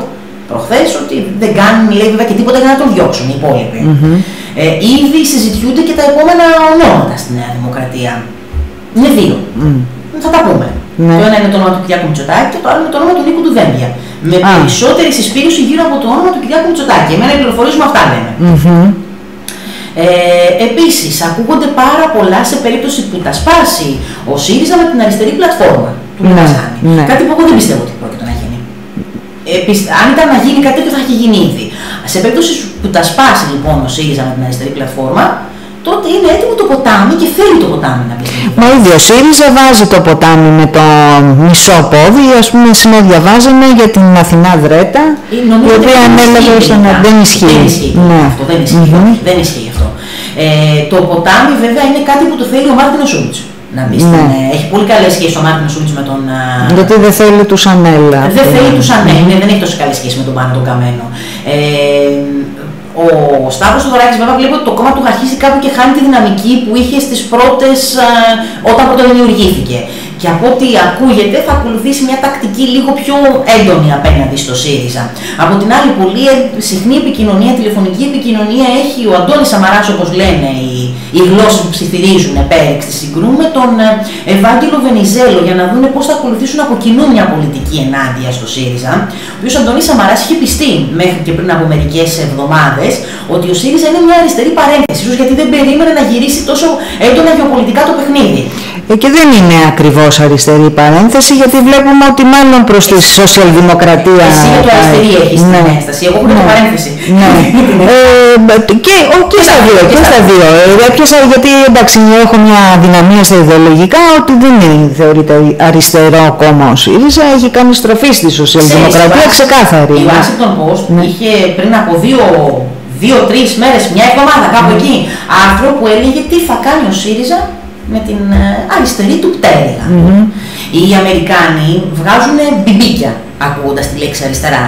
προχθές ότι δεν κάνουν, λέει βέβαια και τίποτα για να τον διώξουν οι υπόλοιποι. Mm-hmm. Ε, ήδη συζητιούνται και τα επόμενα ονόματα στη Νέα Δημοκρατία. Είναι δύο. Mm. Θα τα πούμε. Ναι. Το ένα είναι το όνομα του Κυριάκου Μητσοτάκη και το άλλο είναι το όνομα του Νίκου του Δέμπια. Με ah. περισσότερη συσπήρωση γύρω από το όνομα του Κυριάκου Μητσοτάκη. Εμένα οι πληροφορίες μου αυτά λένε. Mm-hmm. Ε, επίσης, ακούγονται πάρα πολλά σε περίπτωση που τα σπάσει ο ΣΥΡΙΖΑ με την αριστερή πλατφόρμα του ναι, ναι. Κάτι που εγώ δεν πιστεύω ότι πρόκειται να γίνει. Ε, αν ήταν να γίνει κάτι τέτοιο θα έχει γίνει ήδη. Σε περίπτωση που τα σπάσει λοιπόν ο ΣΥΡΙΖΑ με την αριστερή πλατφόρμα, τότε είναι έτοιμο το ποτάμι και θέλει το ποτάμι να μπει. Μα ήδη ο ΣΥΡΙΖΑ βάζει το ποτάμι με το μισό πόδι. Α πούμε, σήμερα διαβάζαμε για την Αθηνά Δρέτα, η οποία ανέλαβε ως ένα. Δεν ισχύει. Δεν ισχύει ναι. αυτό. Δεν ισχύει, mm-hmm. δεν ισχύει αυτό. Ε, το ποτάμι βέβαια είναι κάτι που το θέλει ο Μάρτιν Σουλτς. Να μπεις ναι. Ε, έχει πολύ καλές σχέσεις ο Μάρτιν Σουλτς με τον. Γιατί δεν θέλει τους ΑΝΕΛ. Δεν θέλει τους ΑΝΕΛ, ναι, δεν έχει τόσο καλή σχέση με τον Πάνο τον Καμένο. Ε, ο Σταύρος Θοδωράκης βέβαια βλέπει ότι το κόμμα του αρχίσει κάπου και χάνει τη δυναμική που είχε στις πρώτες, όταν πρώτα δημιουργήθηκε. Και από ό,τι ακούγεται θα ακολουθήσει μια τακτική λίγο πιο έντονη απέναντι στο ΣΥΡΙΖΑ. Από την άλλη, πολύ συχνή επικοινωνία, τηλεφωνική επικοινωνία έχει ο Αντώνης Σαμαράς όπως λένε οι, οι γλώσσες που ψιθυρίζουν πέριξ τη συγκρού με τον ε, Ευάγγελο Βενιζέλο για να δουν πώς θα ακολουθήσουν από κοινού μια πολιτική ενάντια στο ΣΥΡΙΖΑ. Ο οποίος ο Αντώνης Σαμαράς είχε πιστεί μέχρι και πριν από μερικές εβδομάδες ότι ο ΣΥΡΙΖΑ είναι μια αριστερή παρένθεση, ίσως γιατί δεν περίμενε να γυρίσει τόσο έντονα γεωπολιτικά το παιχνίδι. Ε, και δεν είναι ακριβώς αριστερή παρένθεση, γιατί βλέπουμε ότι μάλλον προς τη σοσιαλδημοκρατία... Εσύ για το αριστερή έχεις ναι. την ένσταση, εγώ έχω ναι. την παρένθεση. Ναι. ε, και, ο, και στα δύο, και στα δύο. Έπιασα ε, γιατί εντάξει έχω μια δυναμία στα ιδεολογικά ότι δεν είναι, θεωρείται αριστερό κόμμα ο ΣΥΡΙΖΑ, έχει κάνει στροφή στη σοσιαλδημοκρατία ξεκάθαρη. Η Washington Post ναι. είχε πριν από δύο δύο-τρει μέρες, μια εβδομάδα κάπου εκεί, άρθρο που έλεγε τι θα κάνει ο ΣΥΡΙΖΑ με την ε, αριστερή του πτέρυγα. Mm-hmm. Οι Αμερικάνοι βγάζουν μπιμπίκια ακούγοντας τη λέξη αριστερά.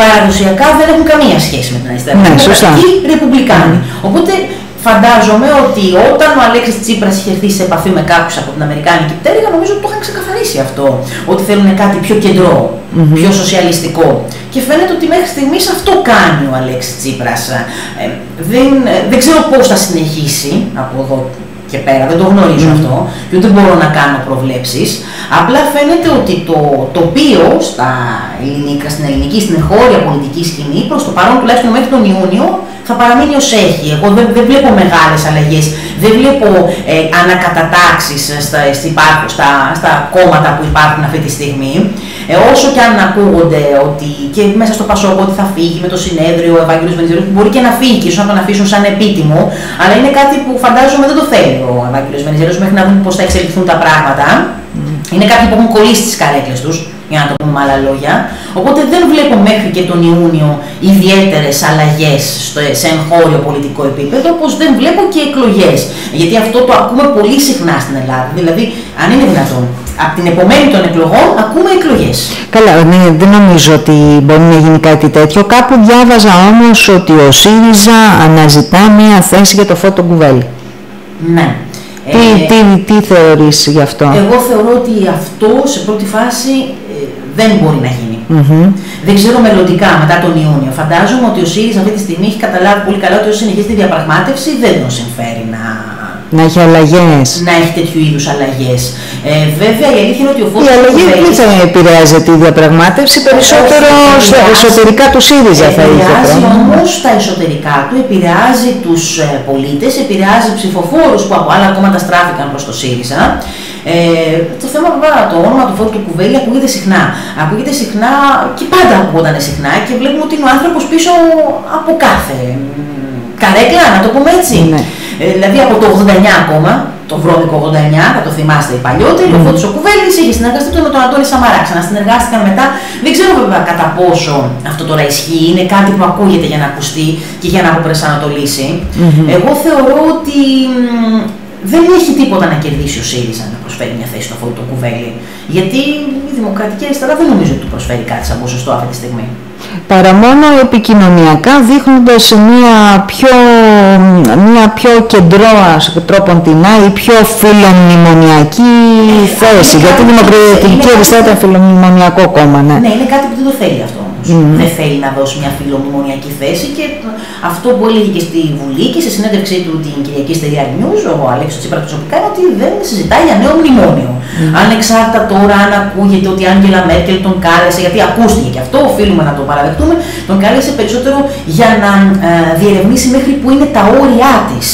Παραδοσιακά δεν έχουν καμία σχέση με την αριστερά. Ναι, σωστά. Οι Ρεπουμπλικάνοι. Οπότε φαντάζομαι ότι όταν ο Αλέξης Τσίπρας είχε έρθει σε επαφή με κάποιους από την Αμερικάνικη πτέρυγα, νομίζω ότι το είχαν ξεκαθαρίσει αυτό. Ότι θέλουν κάτι πιο κεντρό, πιο σοσιαλιστικό. Και φαίνεται ότι μέχρι στιγμής αυτό κάνει ο Αλέξης Τσίπρας. Ε, δεν, δεν ξέρω πώς θα συνεχίσει από εδώ και πέρα, δεν το γνωρίζω αυτό και ούτε μπορώ να κάνω προβλέψεις. Απλά φαίνεται ότι το τοπίο στα ελληνικά, στην ελληνική, στην εγχώρια πολιτική σκηνή προς το παρόν τουλάχιστον μέχρι τον Ιούνιο θα παραμείνει ως έχει. Εγώ δεν, δεν βλέπω μεγάλες αλλαγές, δεν βλέπω ε, ανακατατάξεις στα, στα, στα κόμματα που υπάρχουν αυτή τη στιγμή. Ε, όσο και αν ακούγονται ότι και μέσα στο Πασόκο ότι θα φύγει με το συνέδριο ο Ευάγγελος Βενιζέλος, που μπορεί και να φύγει και ίσως να τον αφήσουν σαν επίτιμο, αλλά είναι κάτι που φαντάζομαι δεν το θέλει ο Ευάγγελος Βενιζέλος μέχρι να δούμε πώς θα εξελιχθούν τα πράγματα. Είναι κάποιοι που έχουν κολλήσει τις καρέκλες τους για να το πούμε με άλλα λόγια. Οπότε δεν βλέπω μέχρι και τον Ιούνιο ιδιαίτερες αλλαγές σε εγχώριο πολιτικό επίπεδο, όπως δεν βλέπω και εκλογές. Γιατί αυτό το ακούμε πολύ συχνά στην Ελλάδα. Δηλαδή, αν είναι δυνατόν, από την επομένη των εκλογών ακούμε εκλογές. Καλά, ναι, δεν νομίζω ότι μπορεί να γίνει κάτι τέτοιο. Κάπου διάβαζα όμως ότι ο ΣΥΡΙΖΑ αναζητά μια θέση για το φώτο κουβέλι. Ναι. Τι, ε, τι, τι θεωρείς γι' αυτό; Εγώ θεωρώ ότι αυτό σε πρώτη φάση ε, δεν μπορεί να γίνει. Δεν ξέρω μελλοντικά μετά τον Ιούνιο. Φαντάζομαι ότι ο ΣΥΡΙΖΑ αυτή τη στιγμή έχει καταλάβει πολύ καλά ότι όσο συνεχίζει τη διαπραγμάτευση δεν τον συμφέρει να να έχει αλλαγές. Να έχει τέτοιου είδους αλλαγές. Ε, βέβαια η αλήθεια είναι ότι ο φόβος. Η αλλαγή δεν θα επηρεάζεται η διαπραγμάτευση, περισσότερο στα εσωτερικά του ΣΥΡΙΖΑ θα είχε. Επηρεάζει όμως τα εσωτερικά του, επηρεάζει τους ε, πολίτες, επηρεάζει ψηφοφόρους που από άλλα κόμματα στράφηκαν προς το ΣΥΡΙΖΑ. Ε, το θέμα βέβαια, το όνομα του φόρτου του Κουβέλη ακούγεται συχνά. Ακούγεται συχνά και πάντα ακούγονταν συχνά και βλέπουμε ότι είναι ο άνθρωπος πίσω από κάθε καρέκλα, να το πούμε έτσι. Ναι. Ε, δηλαδή από το 89 ακόμα, το βρώμικο 89, θα το θυμάστε οι παλιότεροι, mm. ο Φώτης ο Κουβέλης είχε συνεργαστεί με τον Αντώνη Σαμαρά. Ξανασυνεργάστηκαν μετά. Δεν ξέρω βέβαια κατά πόσο αυτό τώρα ισχύει. Είναι κάτι που ακούγεται για να ακουστεί και για να αποπρεσανατολίσει. Mm-hmm. Εγώ θεωρώ ότι δεν έχει τίποτα να κερδίσει ο ΣΥΡΙΖΑ να προσφέρει μια θέση στο Φώτο Κουβέλη. Γιατί η Δημοκρατική Αριστερά δεν νομίζω ότι του προσφέρει κάτι σαν ποσοστό αυτή τη στιγμή παρά μόνο επικοινωνιακά δείχνοντας μια πιο, μια πιο κεντρώας τρόπον την ή πιο φιλομνημονιακή θέση. Γιατί η Δημοκρατική Αριστερά ήταν φιλομνημονιακό κόμμα. Ναι. ναι, είναι κάτι που δεν το θέλει αυτό όμως. Δεν θέλει να δώσει μια φιλομνημονιακή θέση και αυτό που έλεγε και στη Βουλή και σε συνέντευξή του την Κυριακή στη Real News, ο Αλέξης Τσίπρα προσωπικά, είναι ότι δεν συζητάει για νέο μνημόνιο. Mm. Ανεξάρτητα τώρα αν ακούγεται ότι η Άγγελα Μέρκελ τον κάλεσε, γιατί ακούστηκε και αυτό, οφείλουμε να το παραδεχτούμε, τον κάλεσε περισσότερο για να ε, διερευνήσει μέχρι που είναι τα όρια της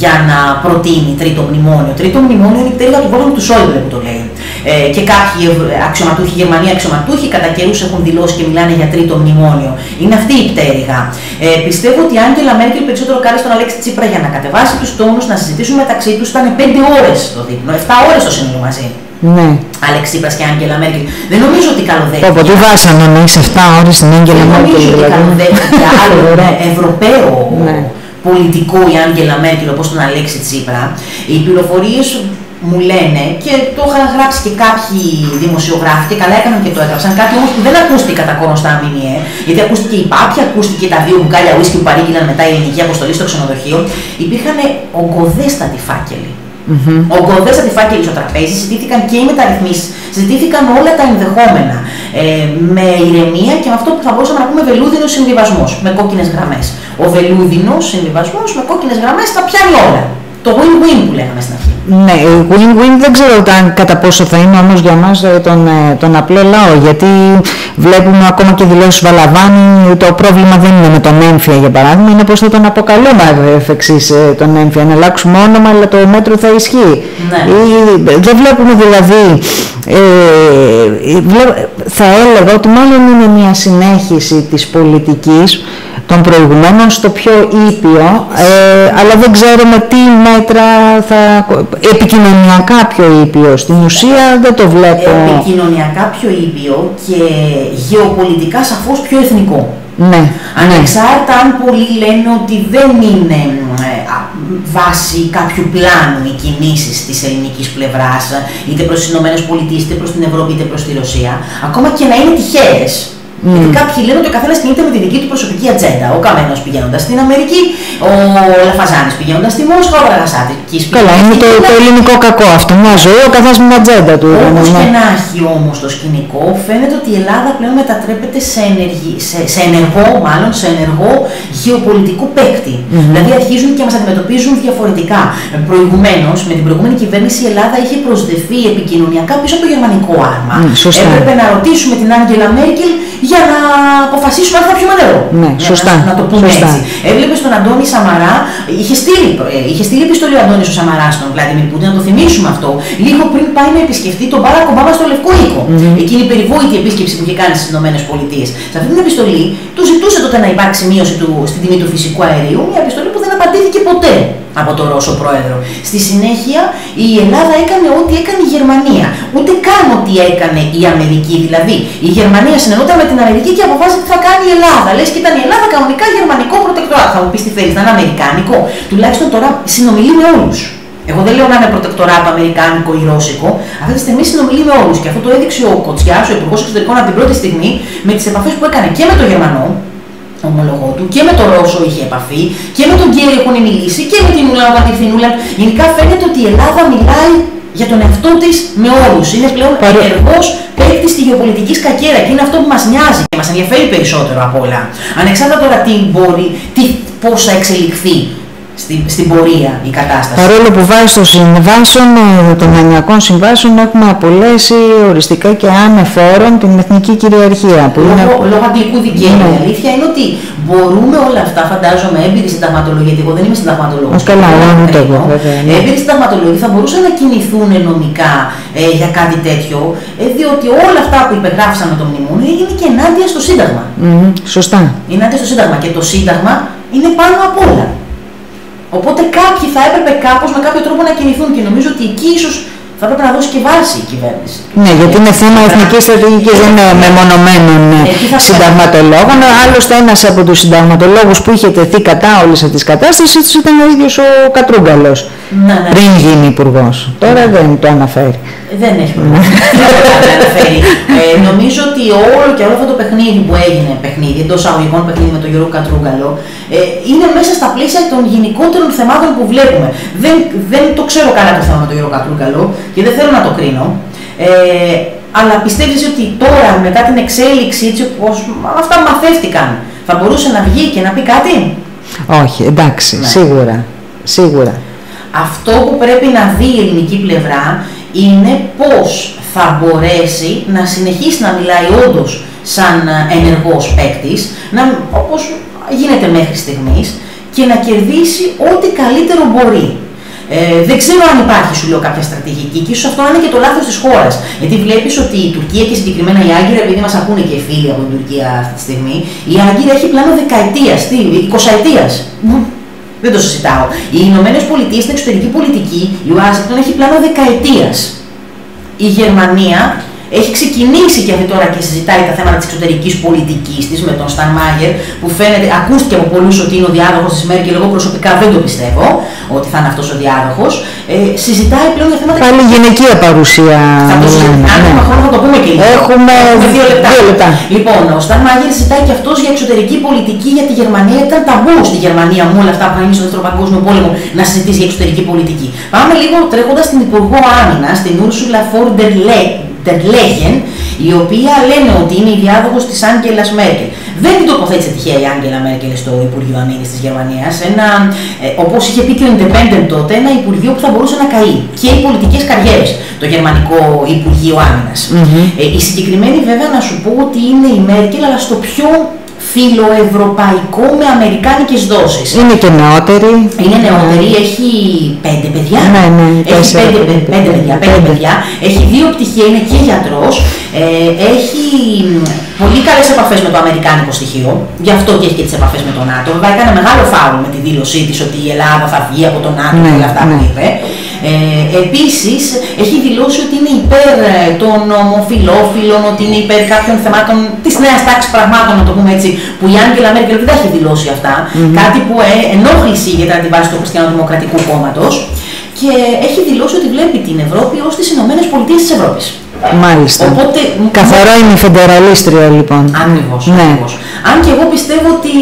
για να προτείνει τρίτο μνημόνιο. Τρίτο μνημόνιο είναι η πτέρυγα του Βόλου του Σόιμπλε που το λέει. Ε, και κάποιοι αξιωματούχοι, Γερμανοί αξιωματούχοι, κατά καιρούς έχουν δηλώσει και μιλάνε για τρίτο μνημόνιο. Είναι αυτή η πτέρυγα. Ε, πιστεύω ότι η Άγγελα Μέρκελ περισσότερο κάλεσε τον Αλέξη Τσίπρα για να κατεβάσει τους τόνους, να συζητήσουν μεταξύ τους. Ήταν 5 ώρες το δείπνο, 7 ώρες το σύνολο μαζί. Ναι. Άλεξ Τσίπρας και Άγγελα Μέρκελ. Δεν νομίζω ότι καλοδέχτηκε. Από τι βάσανε να έχει 7 ώρες στην Άγγελα Μέρκελ. Δεν νομίζω ότι δηλαδή. καλοδέχτηκε άλλο Ευρωπαίο ναι. Πολιτικό η Άγγελα Μέρκελ όπως τον Αλέξη Τσίπρα. Οι πληροφορίες μου λένε και το είχαν γράψει και κάποιοι δημοσιογράφοι και καλά έκαναν και το έγραψαν. Κάτι όμως που δεν ακούστηκε κατά κόνο στα ΜΜΕ, γιατί ακούστηκε η Πάπια, ακούστηκε τα δύο μπουκάλια ουίσκι που παρήγγειλαν μετά η ελληνική αποστολή στο ξενοδοχείο. Υπήρχαν ογκοδέστατοι φάκελοι Mm-hmm. Ογκοδέστατοι φάκελοι στο τραπέζι, συζητήθηκαν και οι μεταρρυθμίσεις, συζητήθηκαν όλα τα ενδεχόμενα ε, με ηρεμία και με αυτό που θα μπορούσαμε να πούμε βελούδινος συμβιβασμός με κόκκινες γραμμές. Ο βελούδινος συμβιβασμός με κόκκινες γραμμές θα πιάνει όλα. Το win-win που λέγαμε στην αρχή. Ναι, win-win δεν ξέρω αν, κατά πόσο θα είναι όμως για μας ε, τον, ε, τον απλό λαό, γιατί βλέπουμε ακόμα και δηλώσεις Βαλαβάνη, το πρόβλημα δεν είναι με τον έμφυα για παράδειγμα, είναι πώς θα τον αποκαλούμε εφ' εξής ε, τον έμφυα, να αλλάξουμε όνομα αλλά το μέτρο θα ισχύει. Ναι. δεν βλέπουμε δηλαδή, ε, θα έλεγα ότι μάλλον είναι μια συνέχιση της πολιτικής των προηγουμένων στο πιο ήπιο, ε, αλλά δεν ξέρουμε τι μέτρα θα... επικοινωνιακά πιο ήπιο. Στην ουσία δεν το βλέπω. Επικοινωνιακά πιο ήπιο και γεωπολιτικά σαφώς πιο εθνικό. Ναι, Ανεξάρτητα αν πολλοί λένε ότι δεν είναι ε, βάση κάποιου πλάνου οι κινήσεις της ελληνικής πλευράς, είτε προς τις ΗΠΑ, είτε προς την Ευρώπη, είτε προς τη Ρωσία, ακόμα και να είναι τυχαίες, Γιατί κάποιοι λένε ότι ο καθένας κινείται με τη δική του προσωπική ατζέντα. Ο Καμένος πηγαίνοντας στην Αμερική, ο Λαφαζάνης πηγαίνοντας στη Μόσχα, ο Ραγασάτης Καλά, είναι το, το ελληνικό κακό αυτό. Μια ζωή, ο καθένας με την ατζέντα του. Όπως ναι. και να έχει όμως το σκηνικό, φαίνεται ότι η Ελλάδα πλέον μετατρέπεται σε, ενεργή, σε, σε ενεργό, μάλλον σε ενεργό γεωπολιτικό παίκτη. Mm-hmm. Δηλαδή αρχίζουν και μας αντιμετωπίζουν διαφορετικά. Προηγουμένως, με την προηγούμενη κυβέρνηση, η Ελλάδα είχε προσδεθεί επικοινωνιακά πίσω από το γερμανικό άρμα. Mm, Έπρεπε να ρωτήσουμε την Άγγελα Μέρκελ για να αποφασίσουμε αν θα πιούμε νερό. Ναι, σωστά. Να, να, το πούμε σωστά. έτσι. Έβλεπες τον Αντώνη Σαμαρά, είχε στείλει, ε, είχε στείλει επιστολή ο Αντώνης ο Σαμαρά στον Βλάντιμιρ Πούτιν, να το θυμίσουμε αυτό, λίγο πριν πάει να επισκεφτεί τον Μπάρακ Ομπάμα στο Λευκό Οίκο. Mm-hmm. Εκείνη η περιβόητη επίσκεψη που είχε κάνει στις ΗΠΑ. Σε αυτή την επιστολή του ζητούσε τότε να υπάρξει μείωση του, στην τιμή του φυσικού αερίου, μια επιστολή που δεν απαντήθηκε ποτέ από τον Ρώσο πρόεδρο. Στη συνέχεια η Ελλάδα έκανε ό,τι έκανε η Γερμανία. Ούτε καν ό,τι έκανε η Αμερική. Δηλαδή η Γερμανία συνενόταν με την Αμερική και αποφάσισε τι θα κάνει η Ελλάδα. Λες και ήταν η Ελλάδα κανονικά γερμανικό προτεκτοράτ. Θα μου πεις τι θέλεις, να είναι αμερικάνικο. Τουλάχιστον τώρα συνομιλεί με όλους. Εγώ δεν λέω να είναι προτεκτοράτο αμερικάνικο ή ρώσικο. Αυτή τη στιγμή συνομιλεί με όλους. Και αυτό το έδειξε ο Κοτσιάς, ο Υπουργός Εξωτερικών, από την πρώτη στιγμή με τις επαφές που έκανε και με τον Γερμανό, ομολογό του και με τον Ρώσο είχε επαφή και με τον κύριο έχουν μιλήσει και με την Ουλάνα Πατριθινούλα. Γενικά φαίνεται ότι η Ελλάδα μιλάει για τον εαυτό της με όλους. Είναι πλέον Παρ... ενεργός παίκτης στη γεωπολιτικής σκακέρα και είναι αυτό που μας νοιάζει και μας ενδιαφέρει περισσότερο απ' όλα. Ανεξάρτητα τώρα τι μπορεί, τι, πώς θα εξελιχθεί στην, στην πορεία η κατάσταση. Παρόλο που βάζει των συμβάσεων, ε, των ενιακών συμβάσεων, έχουμε απολέσει οριστικά και ανεφόρον την εθνική κυριαρχία. Που λόγω, είναι... λόγω αγγλικού δικαίου. Ναι. Η αλήθεια είναι ότι μπορούμε όλα αυτά, φαντάζομαι, έμπειροι συνταγματολόγοι, γιατί εγώ δεν είμαι συνταγματολόγος. Καλά, δεν το εγώ. Ναι. Έμπειροι συνταγματολόγοι θα μπορούσαν να κινηθούν νομικά ε, για κάτι τέτοιο, ε, διότι όλα αυτά που υπεγράφησαν με το μνημόνιο είναι και ενάντια στο Σύνταγμα. Mm, σωστά. Είναι ενάντια στο Σύνταγμα και το Σύνταγμα είναι πάνω απ' όλα. Οπότε κάποιοι θα έπρεπε κάπως με κάποιο τρόπο να κινηθούν και νομίζω ότι εκεί ίσως θα πρέπει να δώσει και βάση η κυβέρνηση. Ναι, γιατί είναι θέμα εθνικής στρατηγικής, δεν είναι μεμονωμένων ε, συνταγματολόγων. Άλλωστε, ένας από τους συνταγματολόγους που είχε τεθεί κατά όλης αυτής της κατάστασης ήταν ο ίδιος ο Κατρούγκαλος. Ναι, ναι. Πριν γίνει υπουργός. Τώρα ναι. δεν το αναφέρει. Δεν έχει πρόβλημα. αναφέρει. Ε, νομίζω ότι όλο και όλο αυτό το παιχνίδι που έγινε, παιχνίδι, εντός αγωγικών παιχνίδι με τον Γιώργο Κατρούγκαλο, ε, είναι μέσα στα πλαίσια των γενικότερων θεμάτων που βλέπουμε. Δεν, δεν το ξέρω καλά το θέμα με τον Γιώργο Κατρούγκαλο και δεν θέλω να το κρίνω. Ε, αλλά πιστεύεις ότι τώρα μετά την εξέλιξη έτσι όπως αυτά μαθεύτηκαν θα μπορούσε να βγει και να πει κάτι; Όχι, εντάξει, ναι. σίγουρα, σίγουρα. Αυτό που πρέπει να δει η ελληνική πλευρά είναι πώς θα μπορέσει να συνεχίσει να μιλάει όντως σαν ενεργός παίκτης, όπως γίνεται μέχρι στιγμής, και να κερδίσει ό,τι καλύτερο μπορεί. Ε, δεν ξέρω αν υπάρχει, σου λέω, κάποια στρατηγική και ίσως αυτό είναι και το λάθος της χώρας. Γιατί βλέπεις ότι η Τουρκία και συγκεκριμένα η Άγκυρα, επειδή μας ακούνε και φίλοι από την Τουρκία αυτή τη στιγμή, η Άγκυρα έχει πλάνο δεκαετίας, τι, εικοσαετίας. Δεν το συζητάω. Οι Ηνωμένες Πολιτείες στην εξωτερική πολιτική, η Ουάσιγκτον έχει πλάνο δεκαετίας. Η Γερμανία έχει ξεκινήσει και αυτή τώρα και συζητάει τα θέματα της εξωτερικής πολιτικής της με τον Σταν Μάγερ, που φαίνεται, ακούστηκε από πολλούς ότι είναι ο διάδοχος της Μέρκελ. Εγώ προσωπικά δεν το πιστεύω ότι θα είναι αυτός ο διάδοχος. Ε, συζητάει πλέον για θέματα. Πάλι γυναικεία παρουσία. Θα το συζητάμε. Αν έχουμε χρόνο θα το πούμε και λίγο. Έχουμε, δύο, λεπτά. δύο λεπτά. Λοιπόν, ο Σταν Μάγερ συζητάει και αυτός για εξωτερική πολιτική για τη Γερμανία. Ήταν ταμπού στη Γερμανία με όλα αυτά που έγινε στο Δεύτερο Παγκόσμιο Πόλεμο να συζητήσει για εξωτερική πολιτική. Πάμε λίγο τρέχοντας στην Υπουργό Άμυνας, την Ursula von der Leyen, η οποία λένε ότι είναι η διάδοχος της Άγγελας Μέρκελ. Δεν την τοποθέτησε τυχαία η Άγγελα Μέρκελ στο Υπουργείο Αμήνη της Γερμανίας. Ε, Όπως είχε πει και ο Independent τότε, ένα Υπουργείο που θα μπορούσε να καεί και οι πολιτικές καριέρες, το Γερμανικό Υπουργείο Άμυνας. Mm-hmm. Ε, η συγκεκριμένη, βέβαια, να σου πω ότι είναι η Μέρκελ, αλλά στο πιο φιλοευρωπαϊκό με αμερικάνικες δόσεις. Είναι και νεότερη. Είναι νεότερη, έχει πέντε παιδιά. Ναι, ναι, έχει πέντε, πέντε, παιδιά, πέντε, παιδιά. Έχει δύο πτυχία, είναι και γιατρός. Ε, έχει πολύ καλές επαφές με το αμερικάνικο στοιχείο, γι' αυτό και έχει και τις επαφές με τον ΝΑΤΟ. Βέβαια έκανε μεγάλο φάουλ με τη δήλωσή της ότι η Ελλάδα θα βγει από τον ΝΑΤΟ ναι, και όλα αυτά ναι. που είπε. Ε, επίσης έχει δηλώσει ότι είναι υπέρ ε, των ομοφιλόφιλων, ότι είναι υπέρ κάποιων θεμάτων της νέας τάξης πραγμάτων, να το πούμε έτσι, που η Άγγελα Μέρκελ δεν τα έχει δηλώσει αυτά. Mm-hmm. Κάτι που ε, ενόχλησε για την αντιβάση του Χριστιανοδημοκρατικού κόμματος και έχει δηλώσει ότι βλέπει την Ευρώπη ως τις Ηνωμένες Πολιτείες της Ευρώπης. Μάλιστα. Οπότε, Καθαρό είναι η φεντεραλίστρια λοιπόν. Ακριβώς, ναι. Αν και εγώ πιστεύω ότι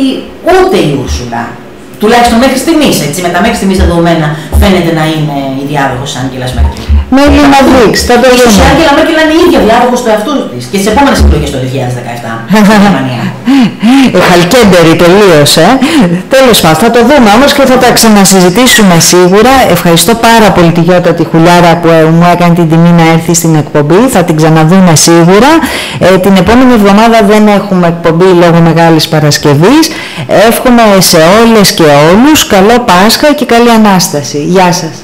ούτε η Ούρσουλα τουλάχιστον μέχρι στιγμής, έτσι, με τα μέχρι στιγμής δεδομένα, φαίνεται να είναι η διάδοχος τη Άγγελας Μέρκελ. Με να δείξει, θα το δούμε. Η Άγγελα Μέρκελ είναι η ίδια διάδοχος του εαυτού της και στι επόμενες εκλογές το 2017 στην Γερμανία. Χαλκέντερη τελείως, ε. Τέλος πάντων, θα το δούμε όμως και θα τα ξανασυζητήσουμε σίγουρα. Ευχαριστώ πάρα πολύ τη Γιώτα τη Χουλιάρα που ε, μου έκανε την τιμή να έρθει στην εκπομπή. Θα την ξαναδούμε σίγουρα. Ε, την επόμενη εβδομάδα δεν έχουμε εκπομπή λόγω Μεγάλης Παρασκευής. Εύχομαι σε όλες και όλους καλό Πάσχα και καλή Ανάσταση. Γεια σας.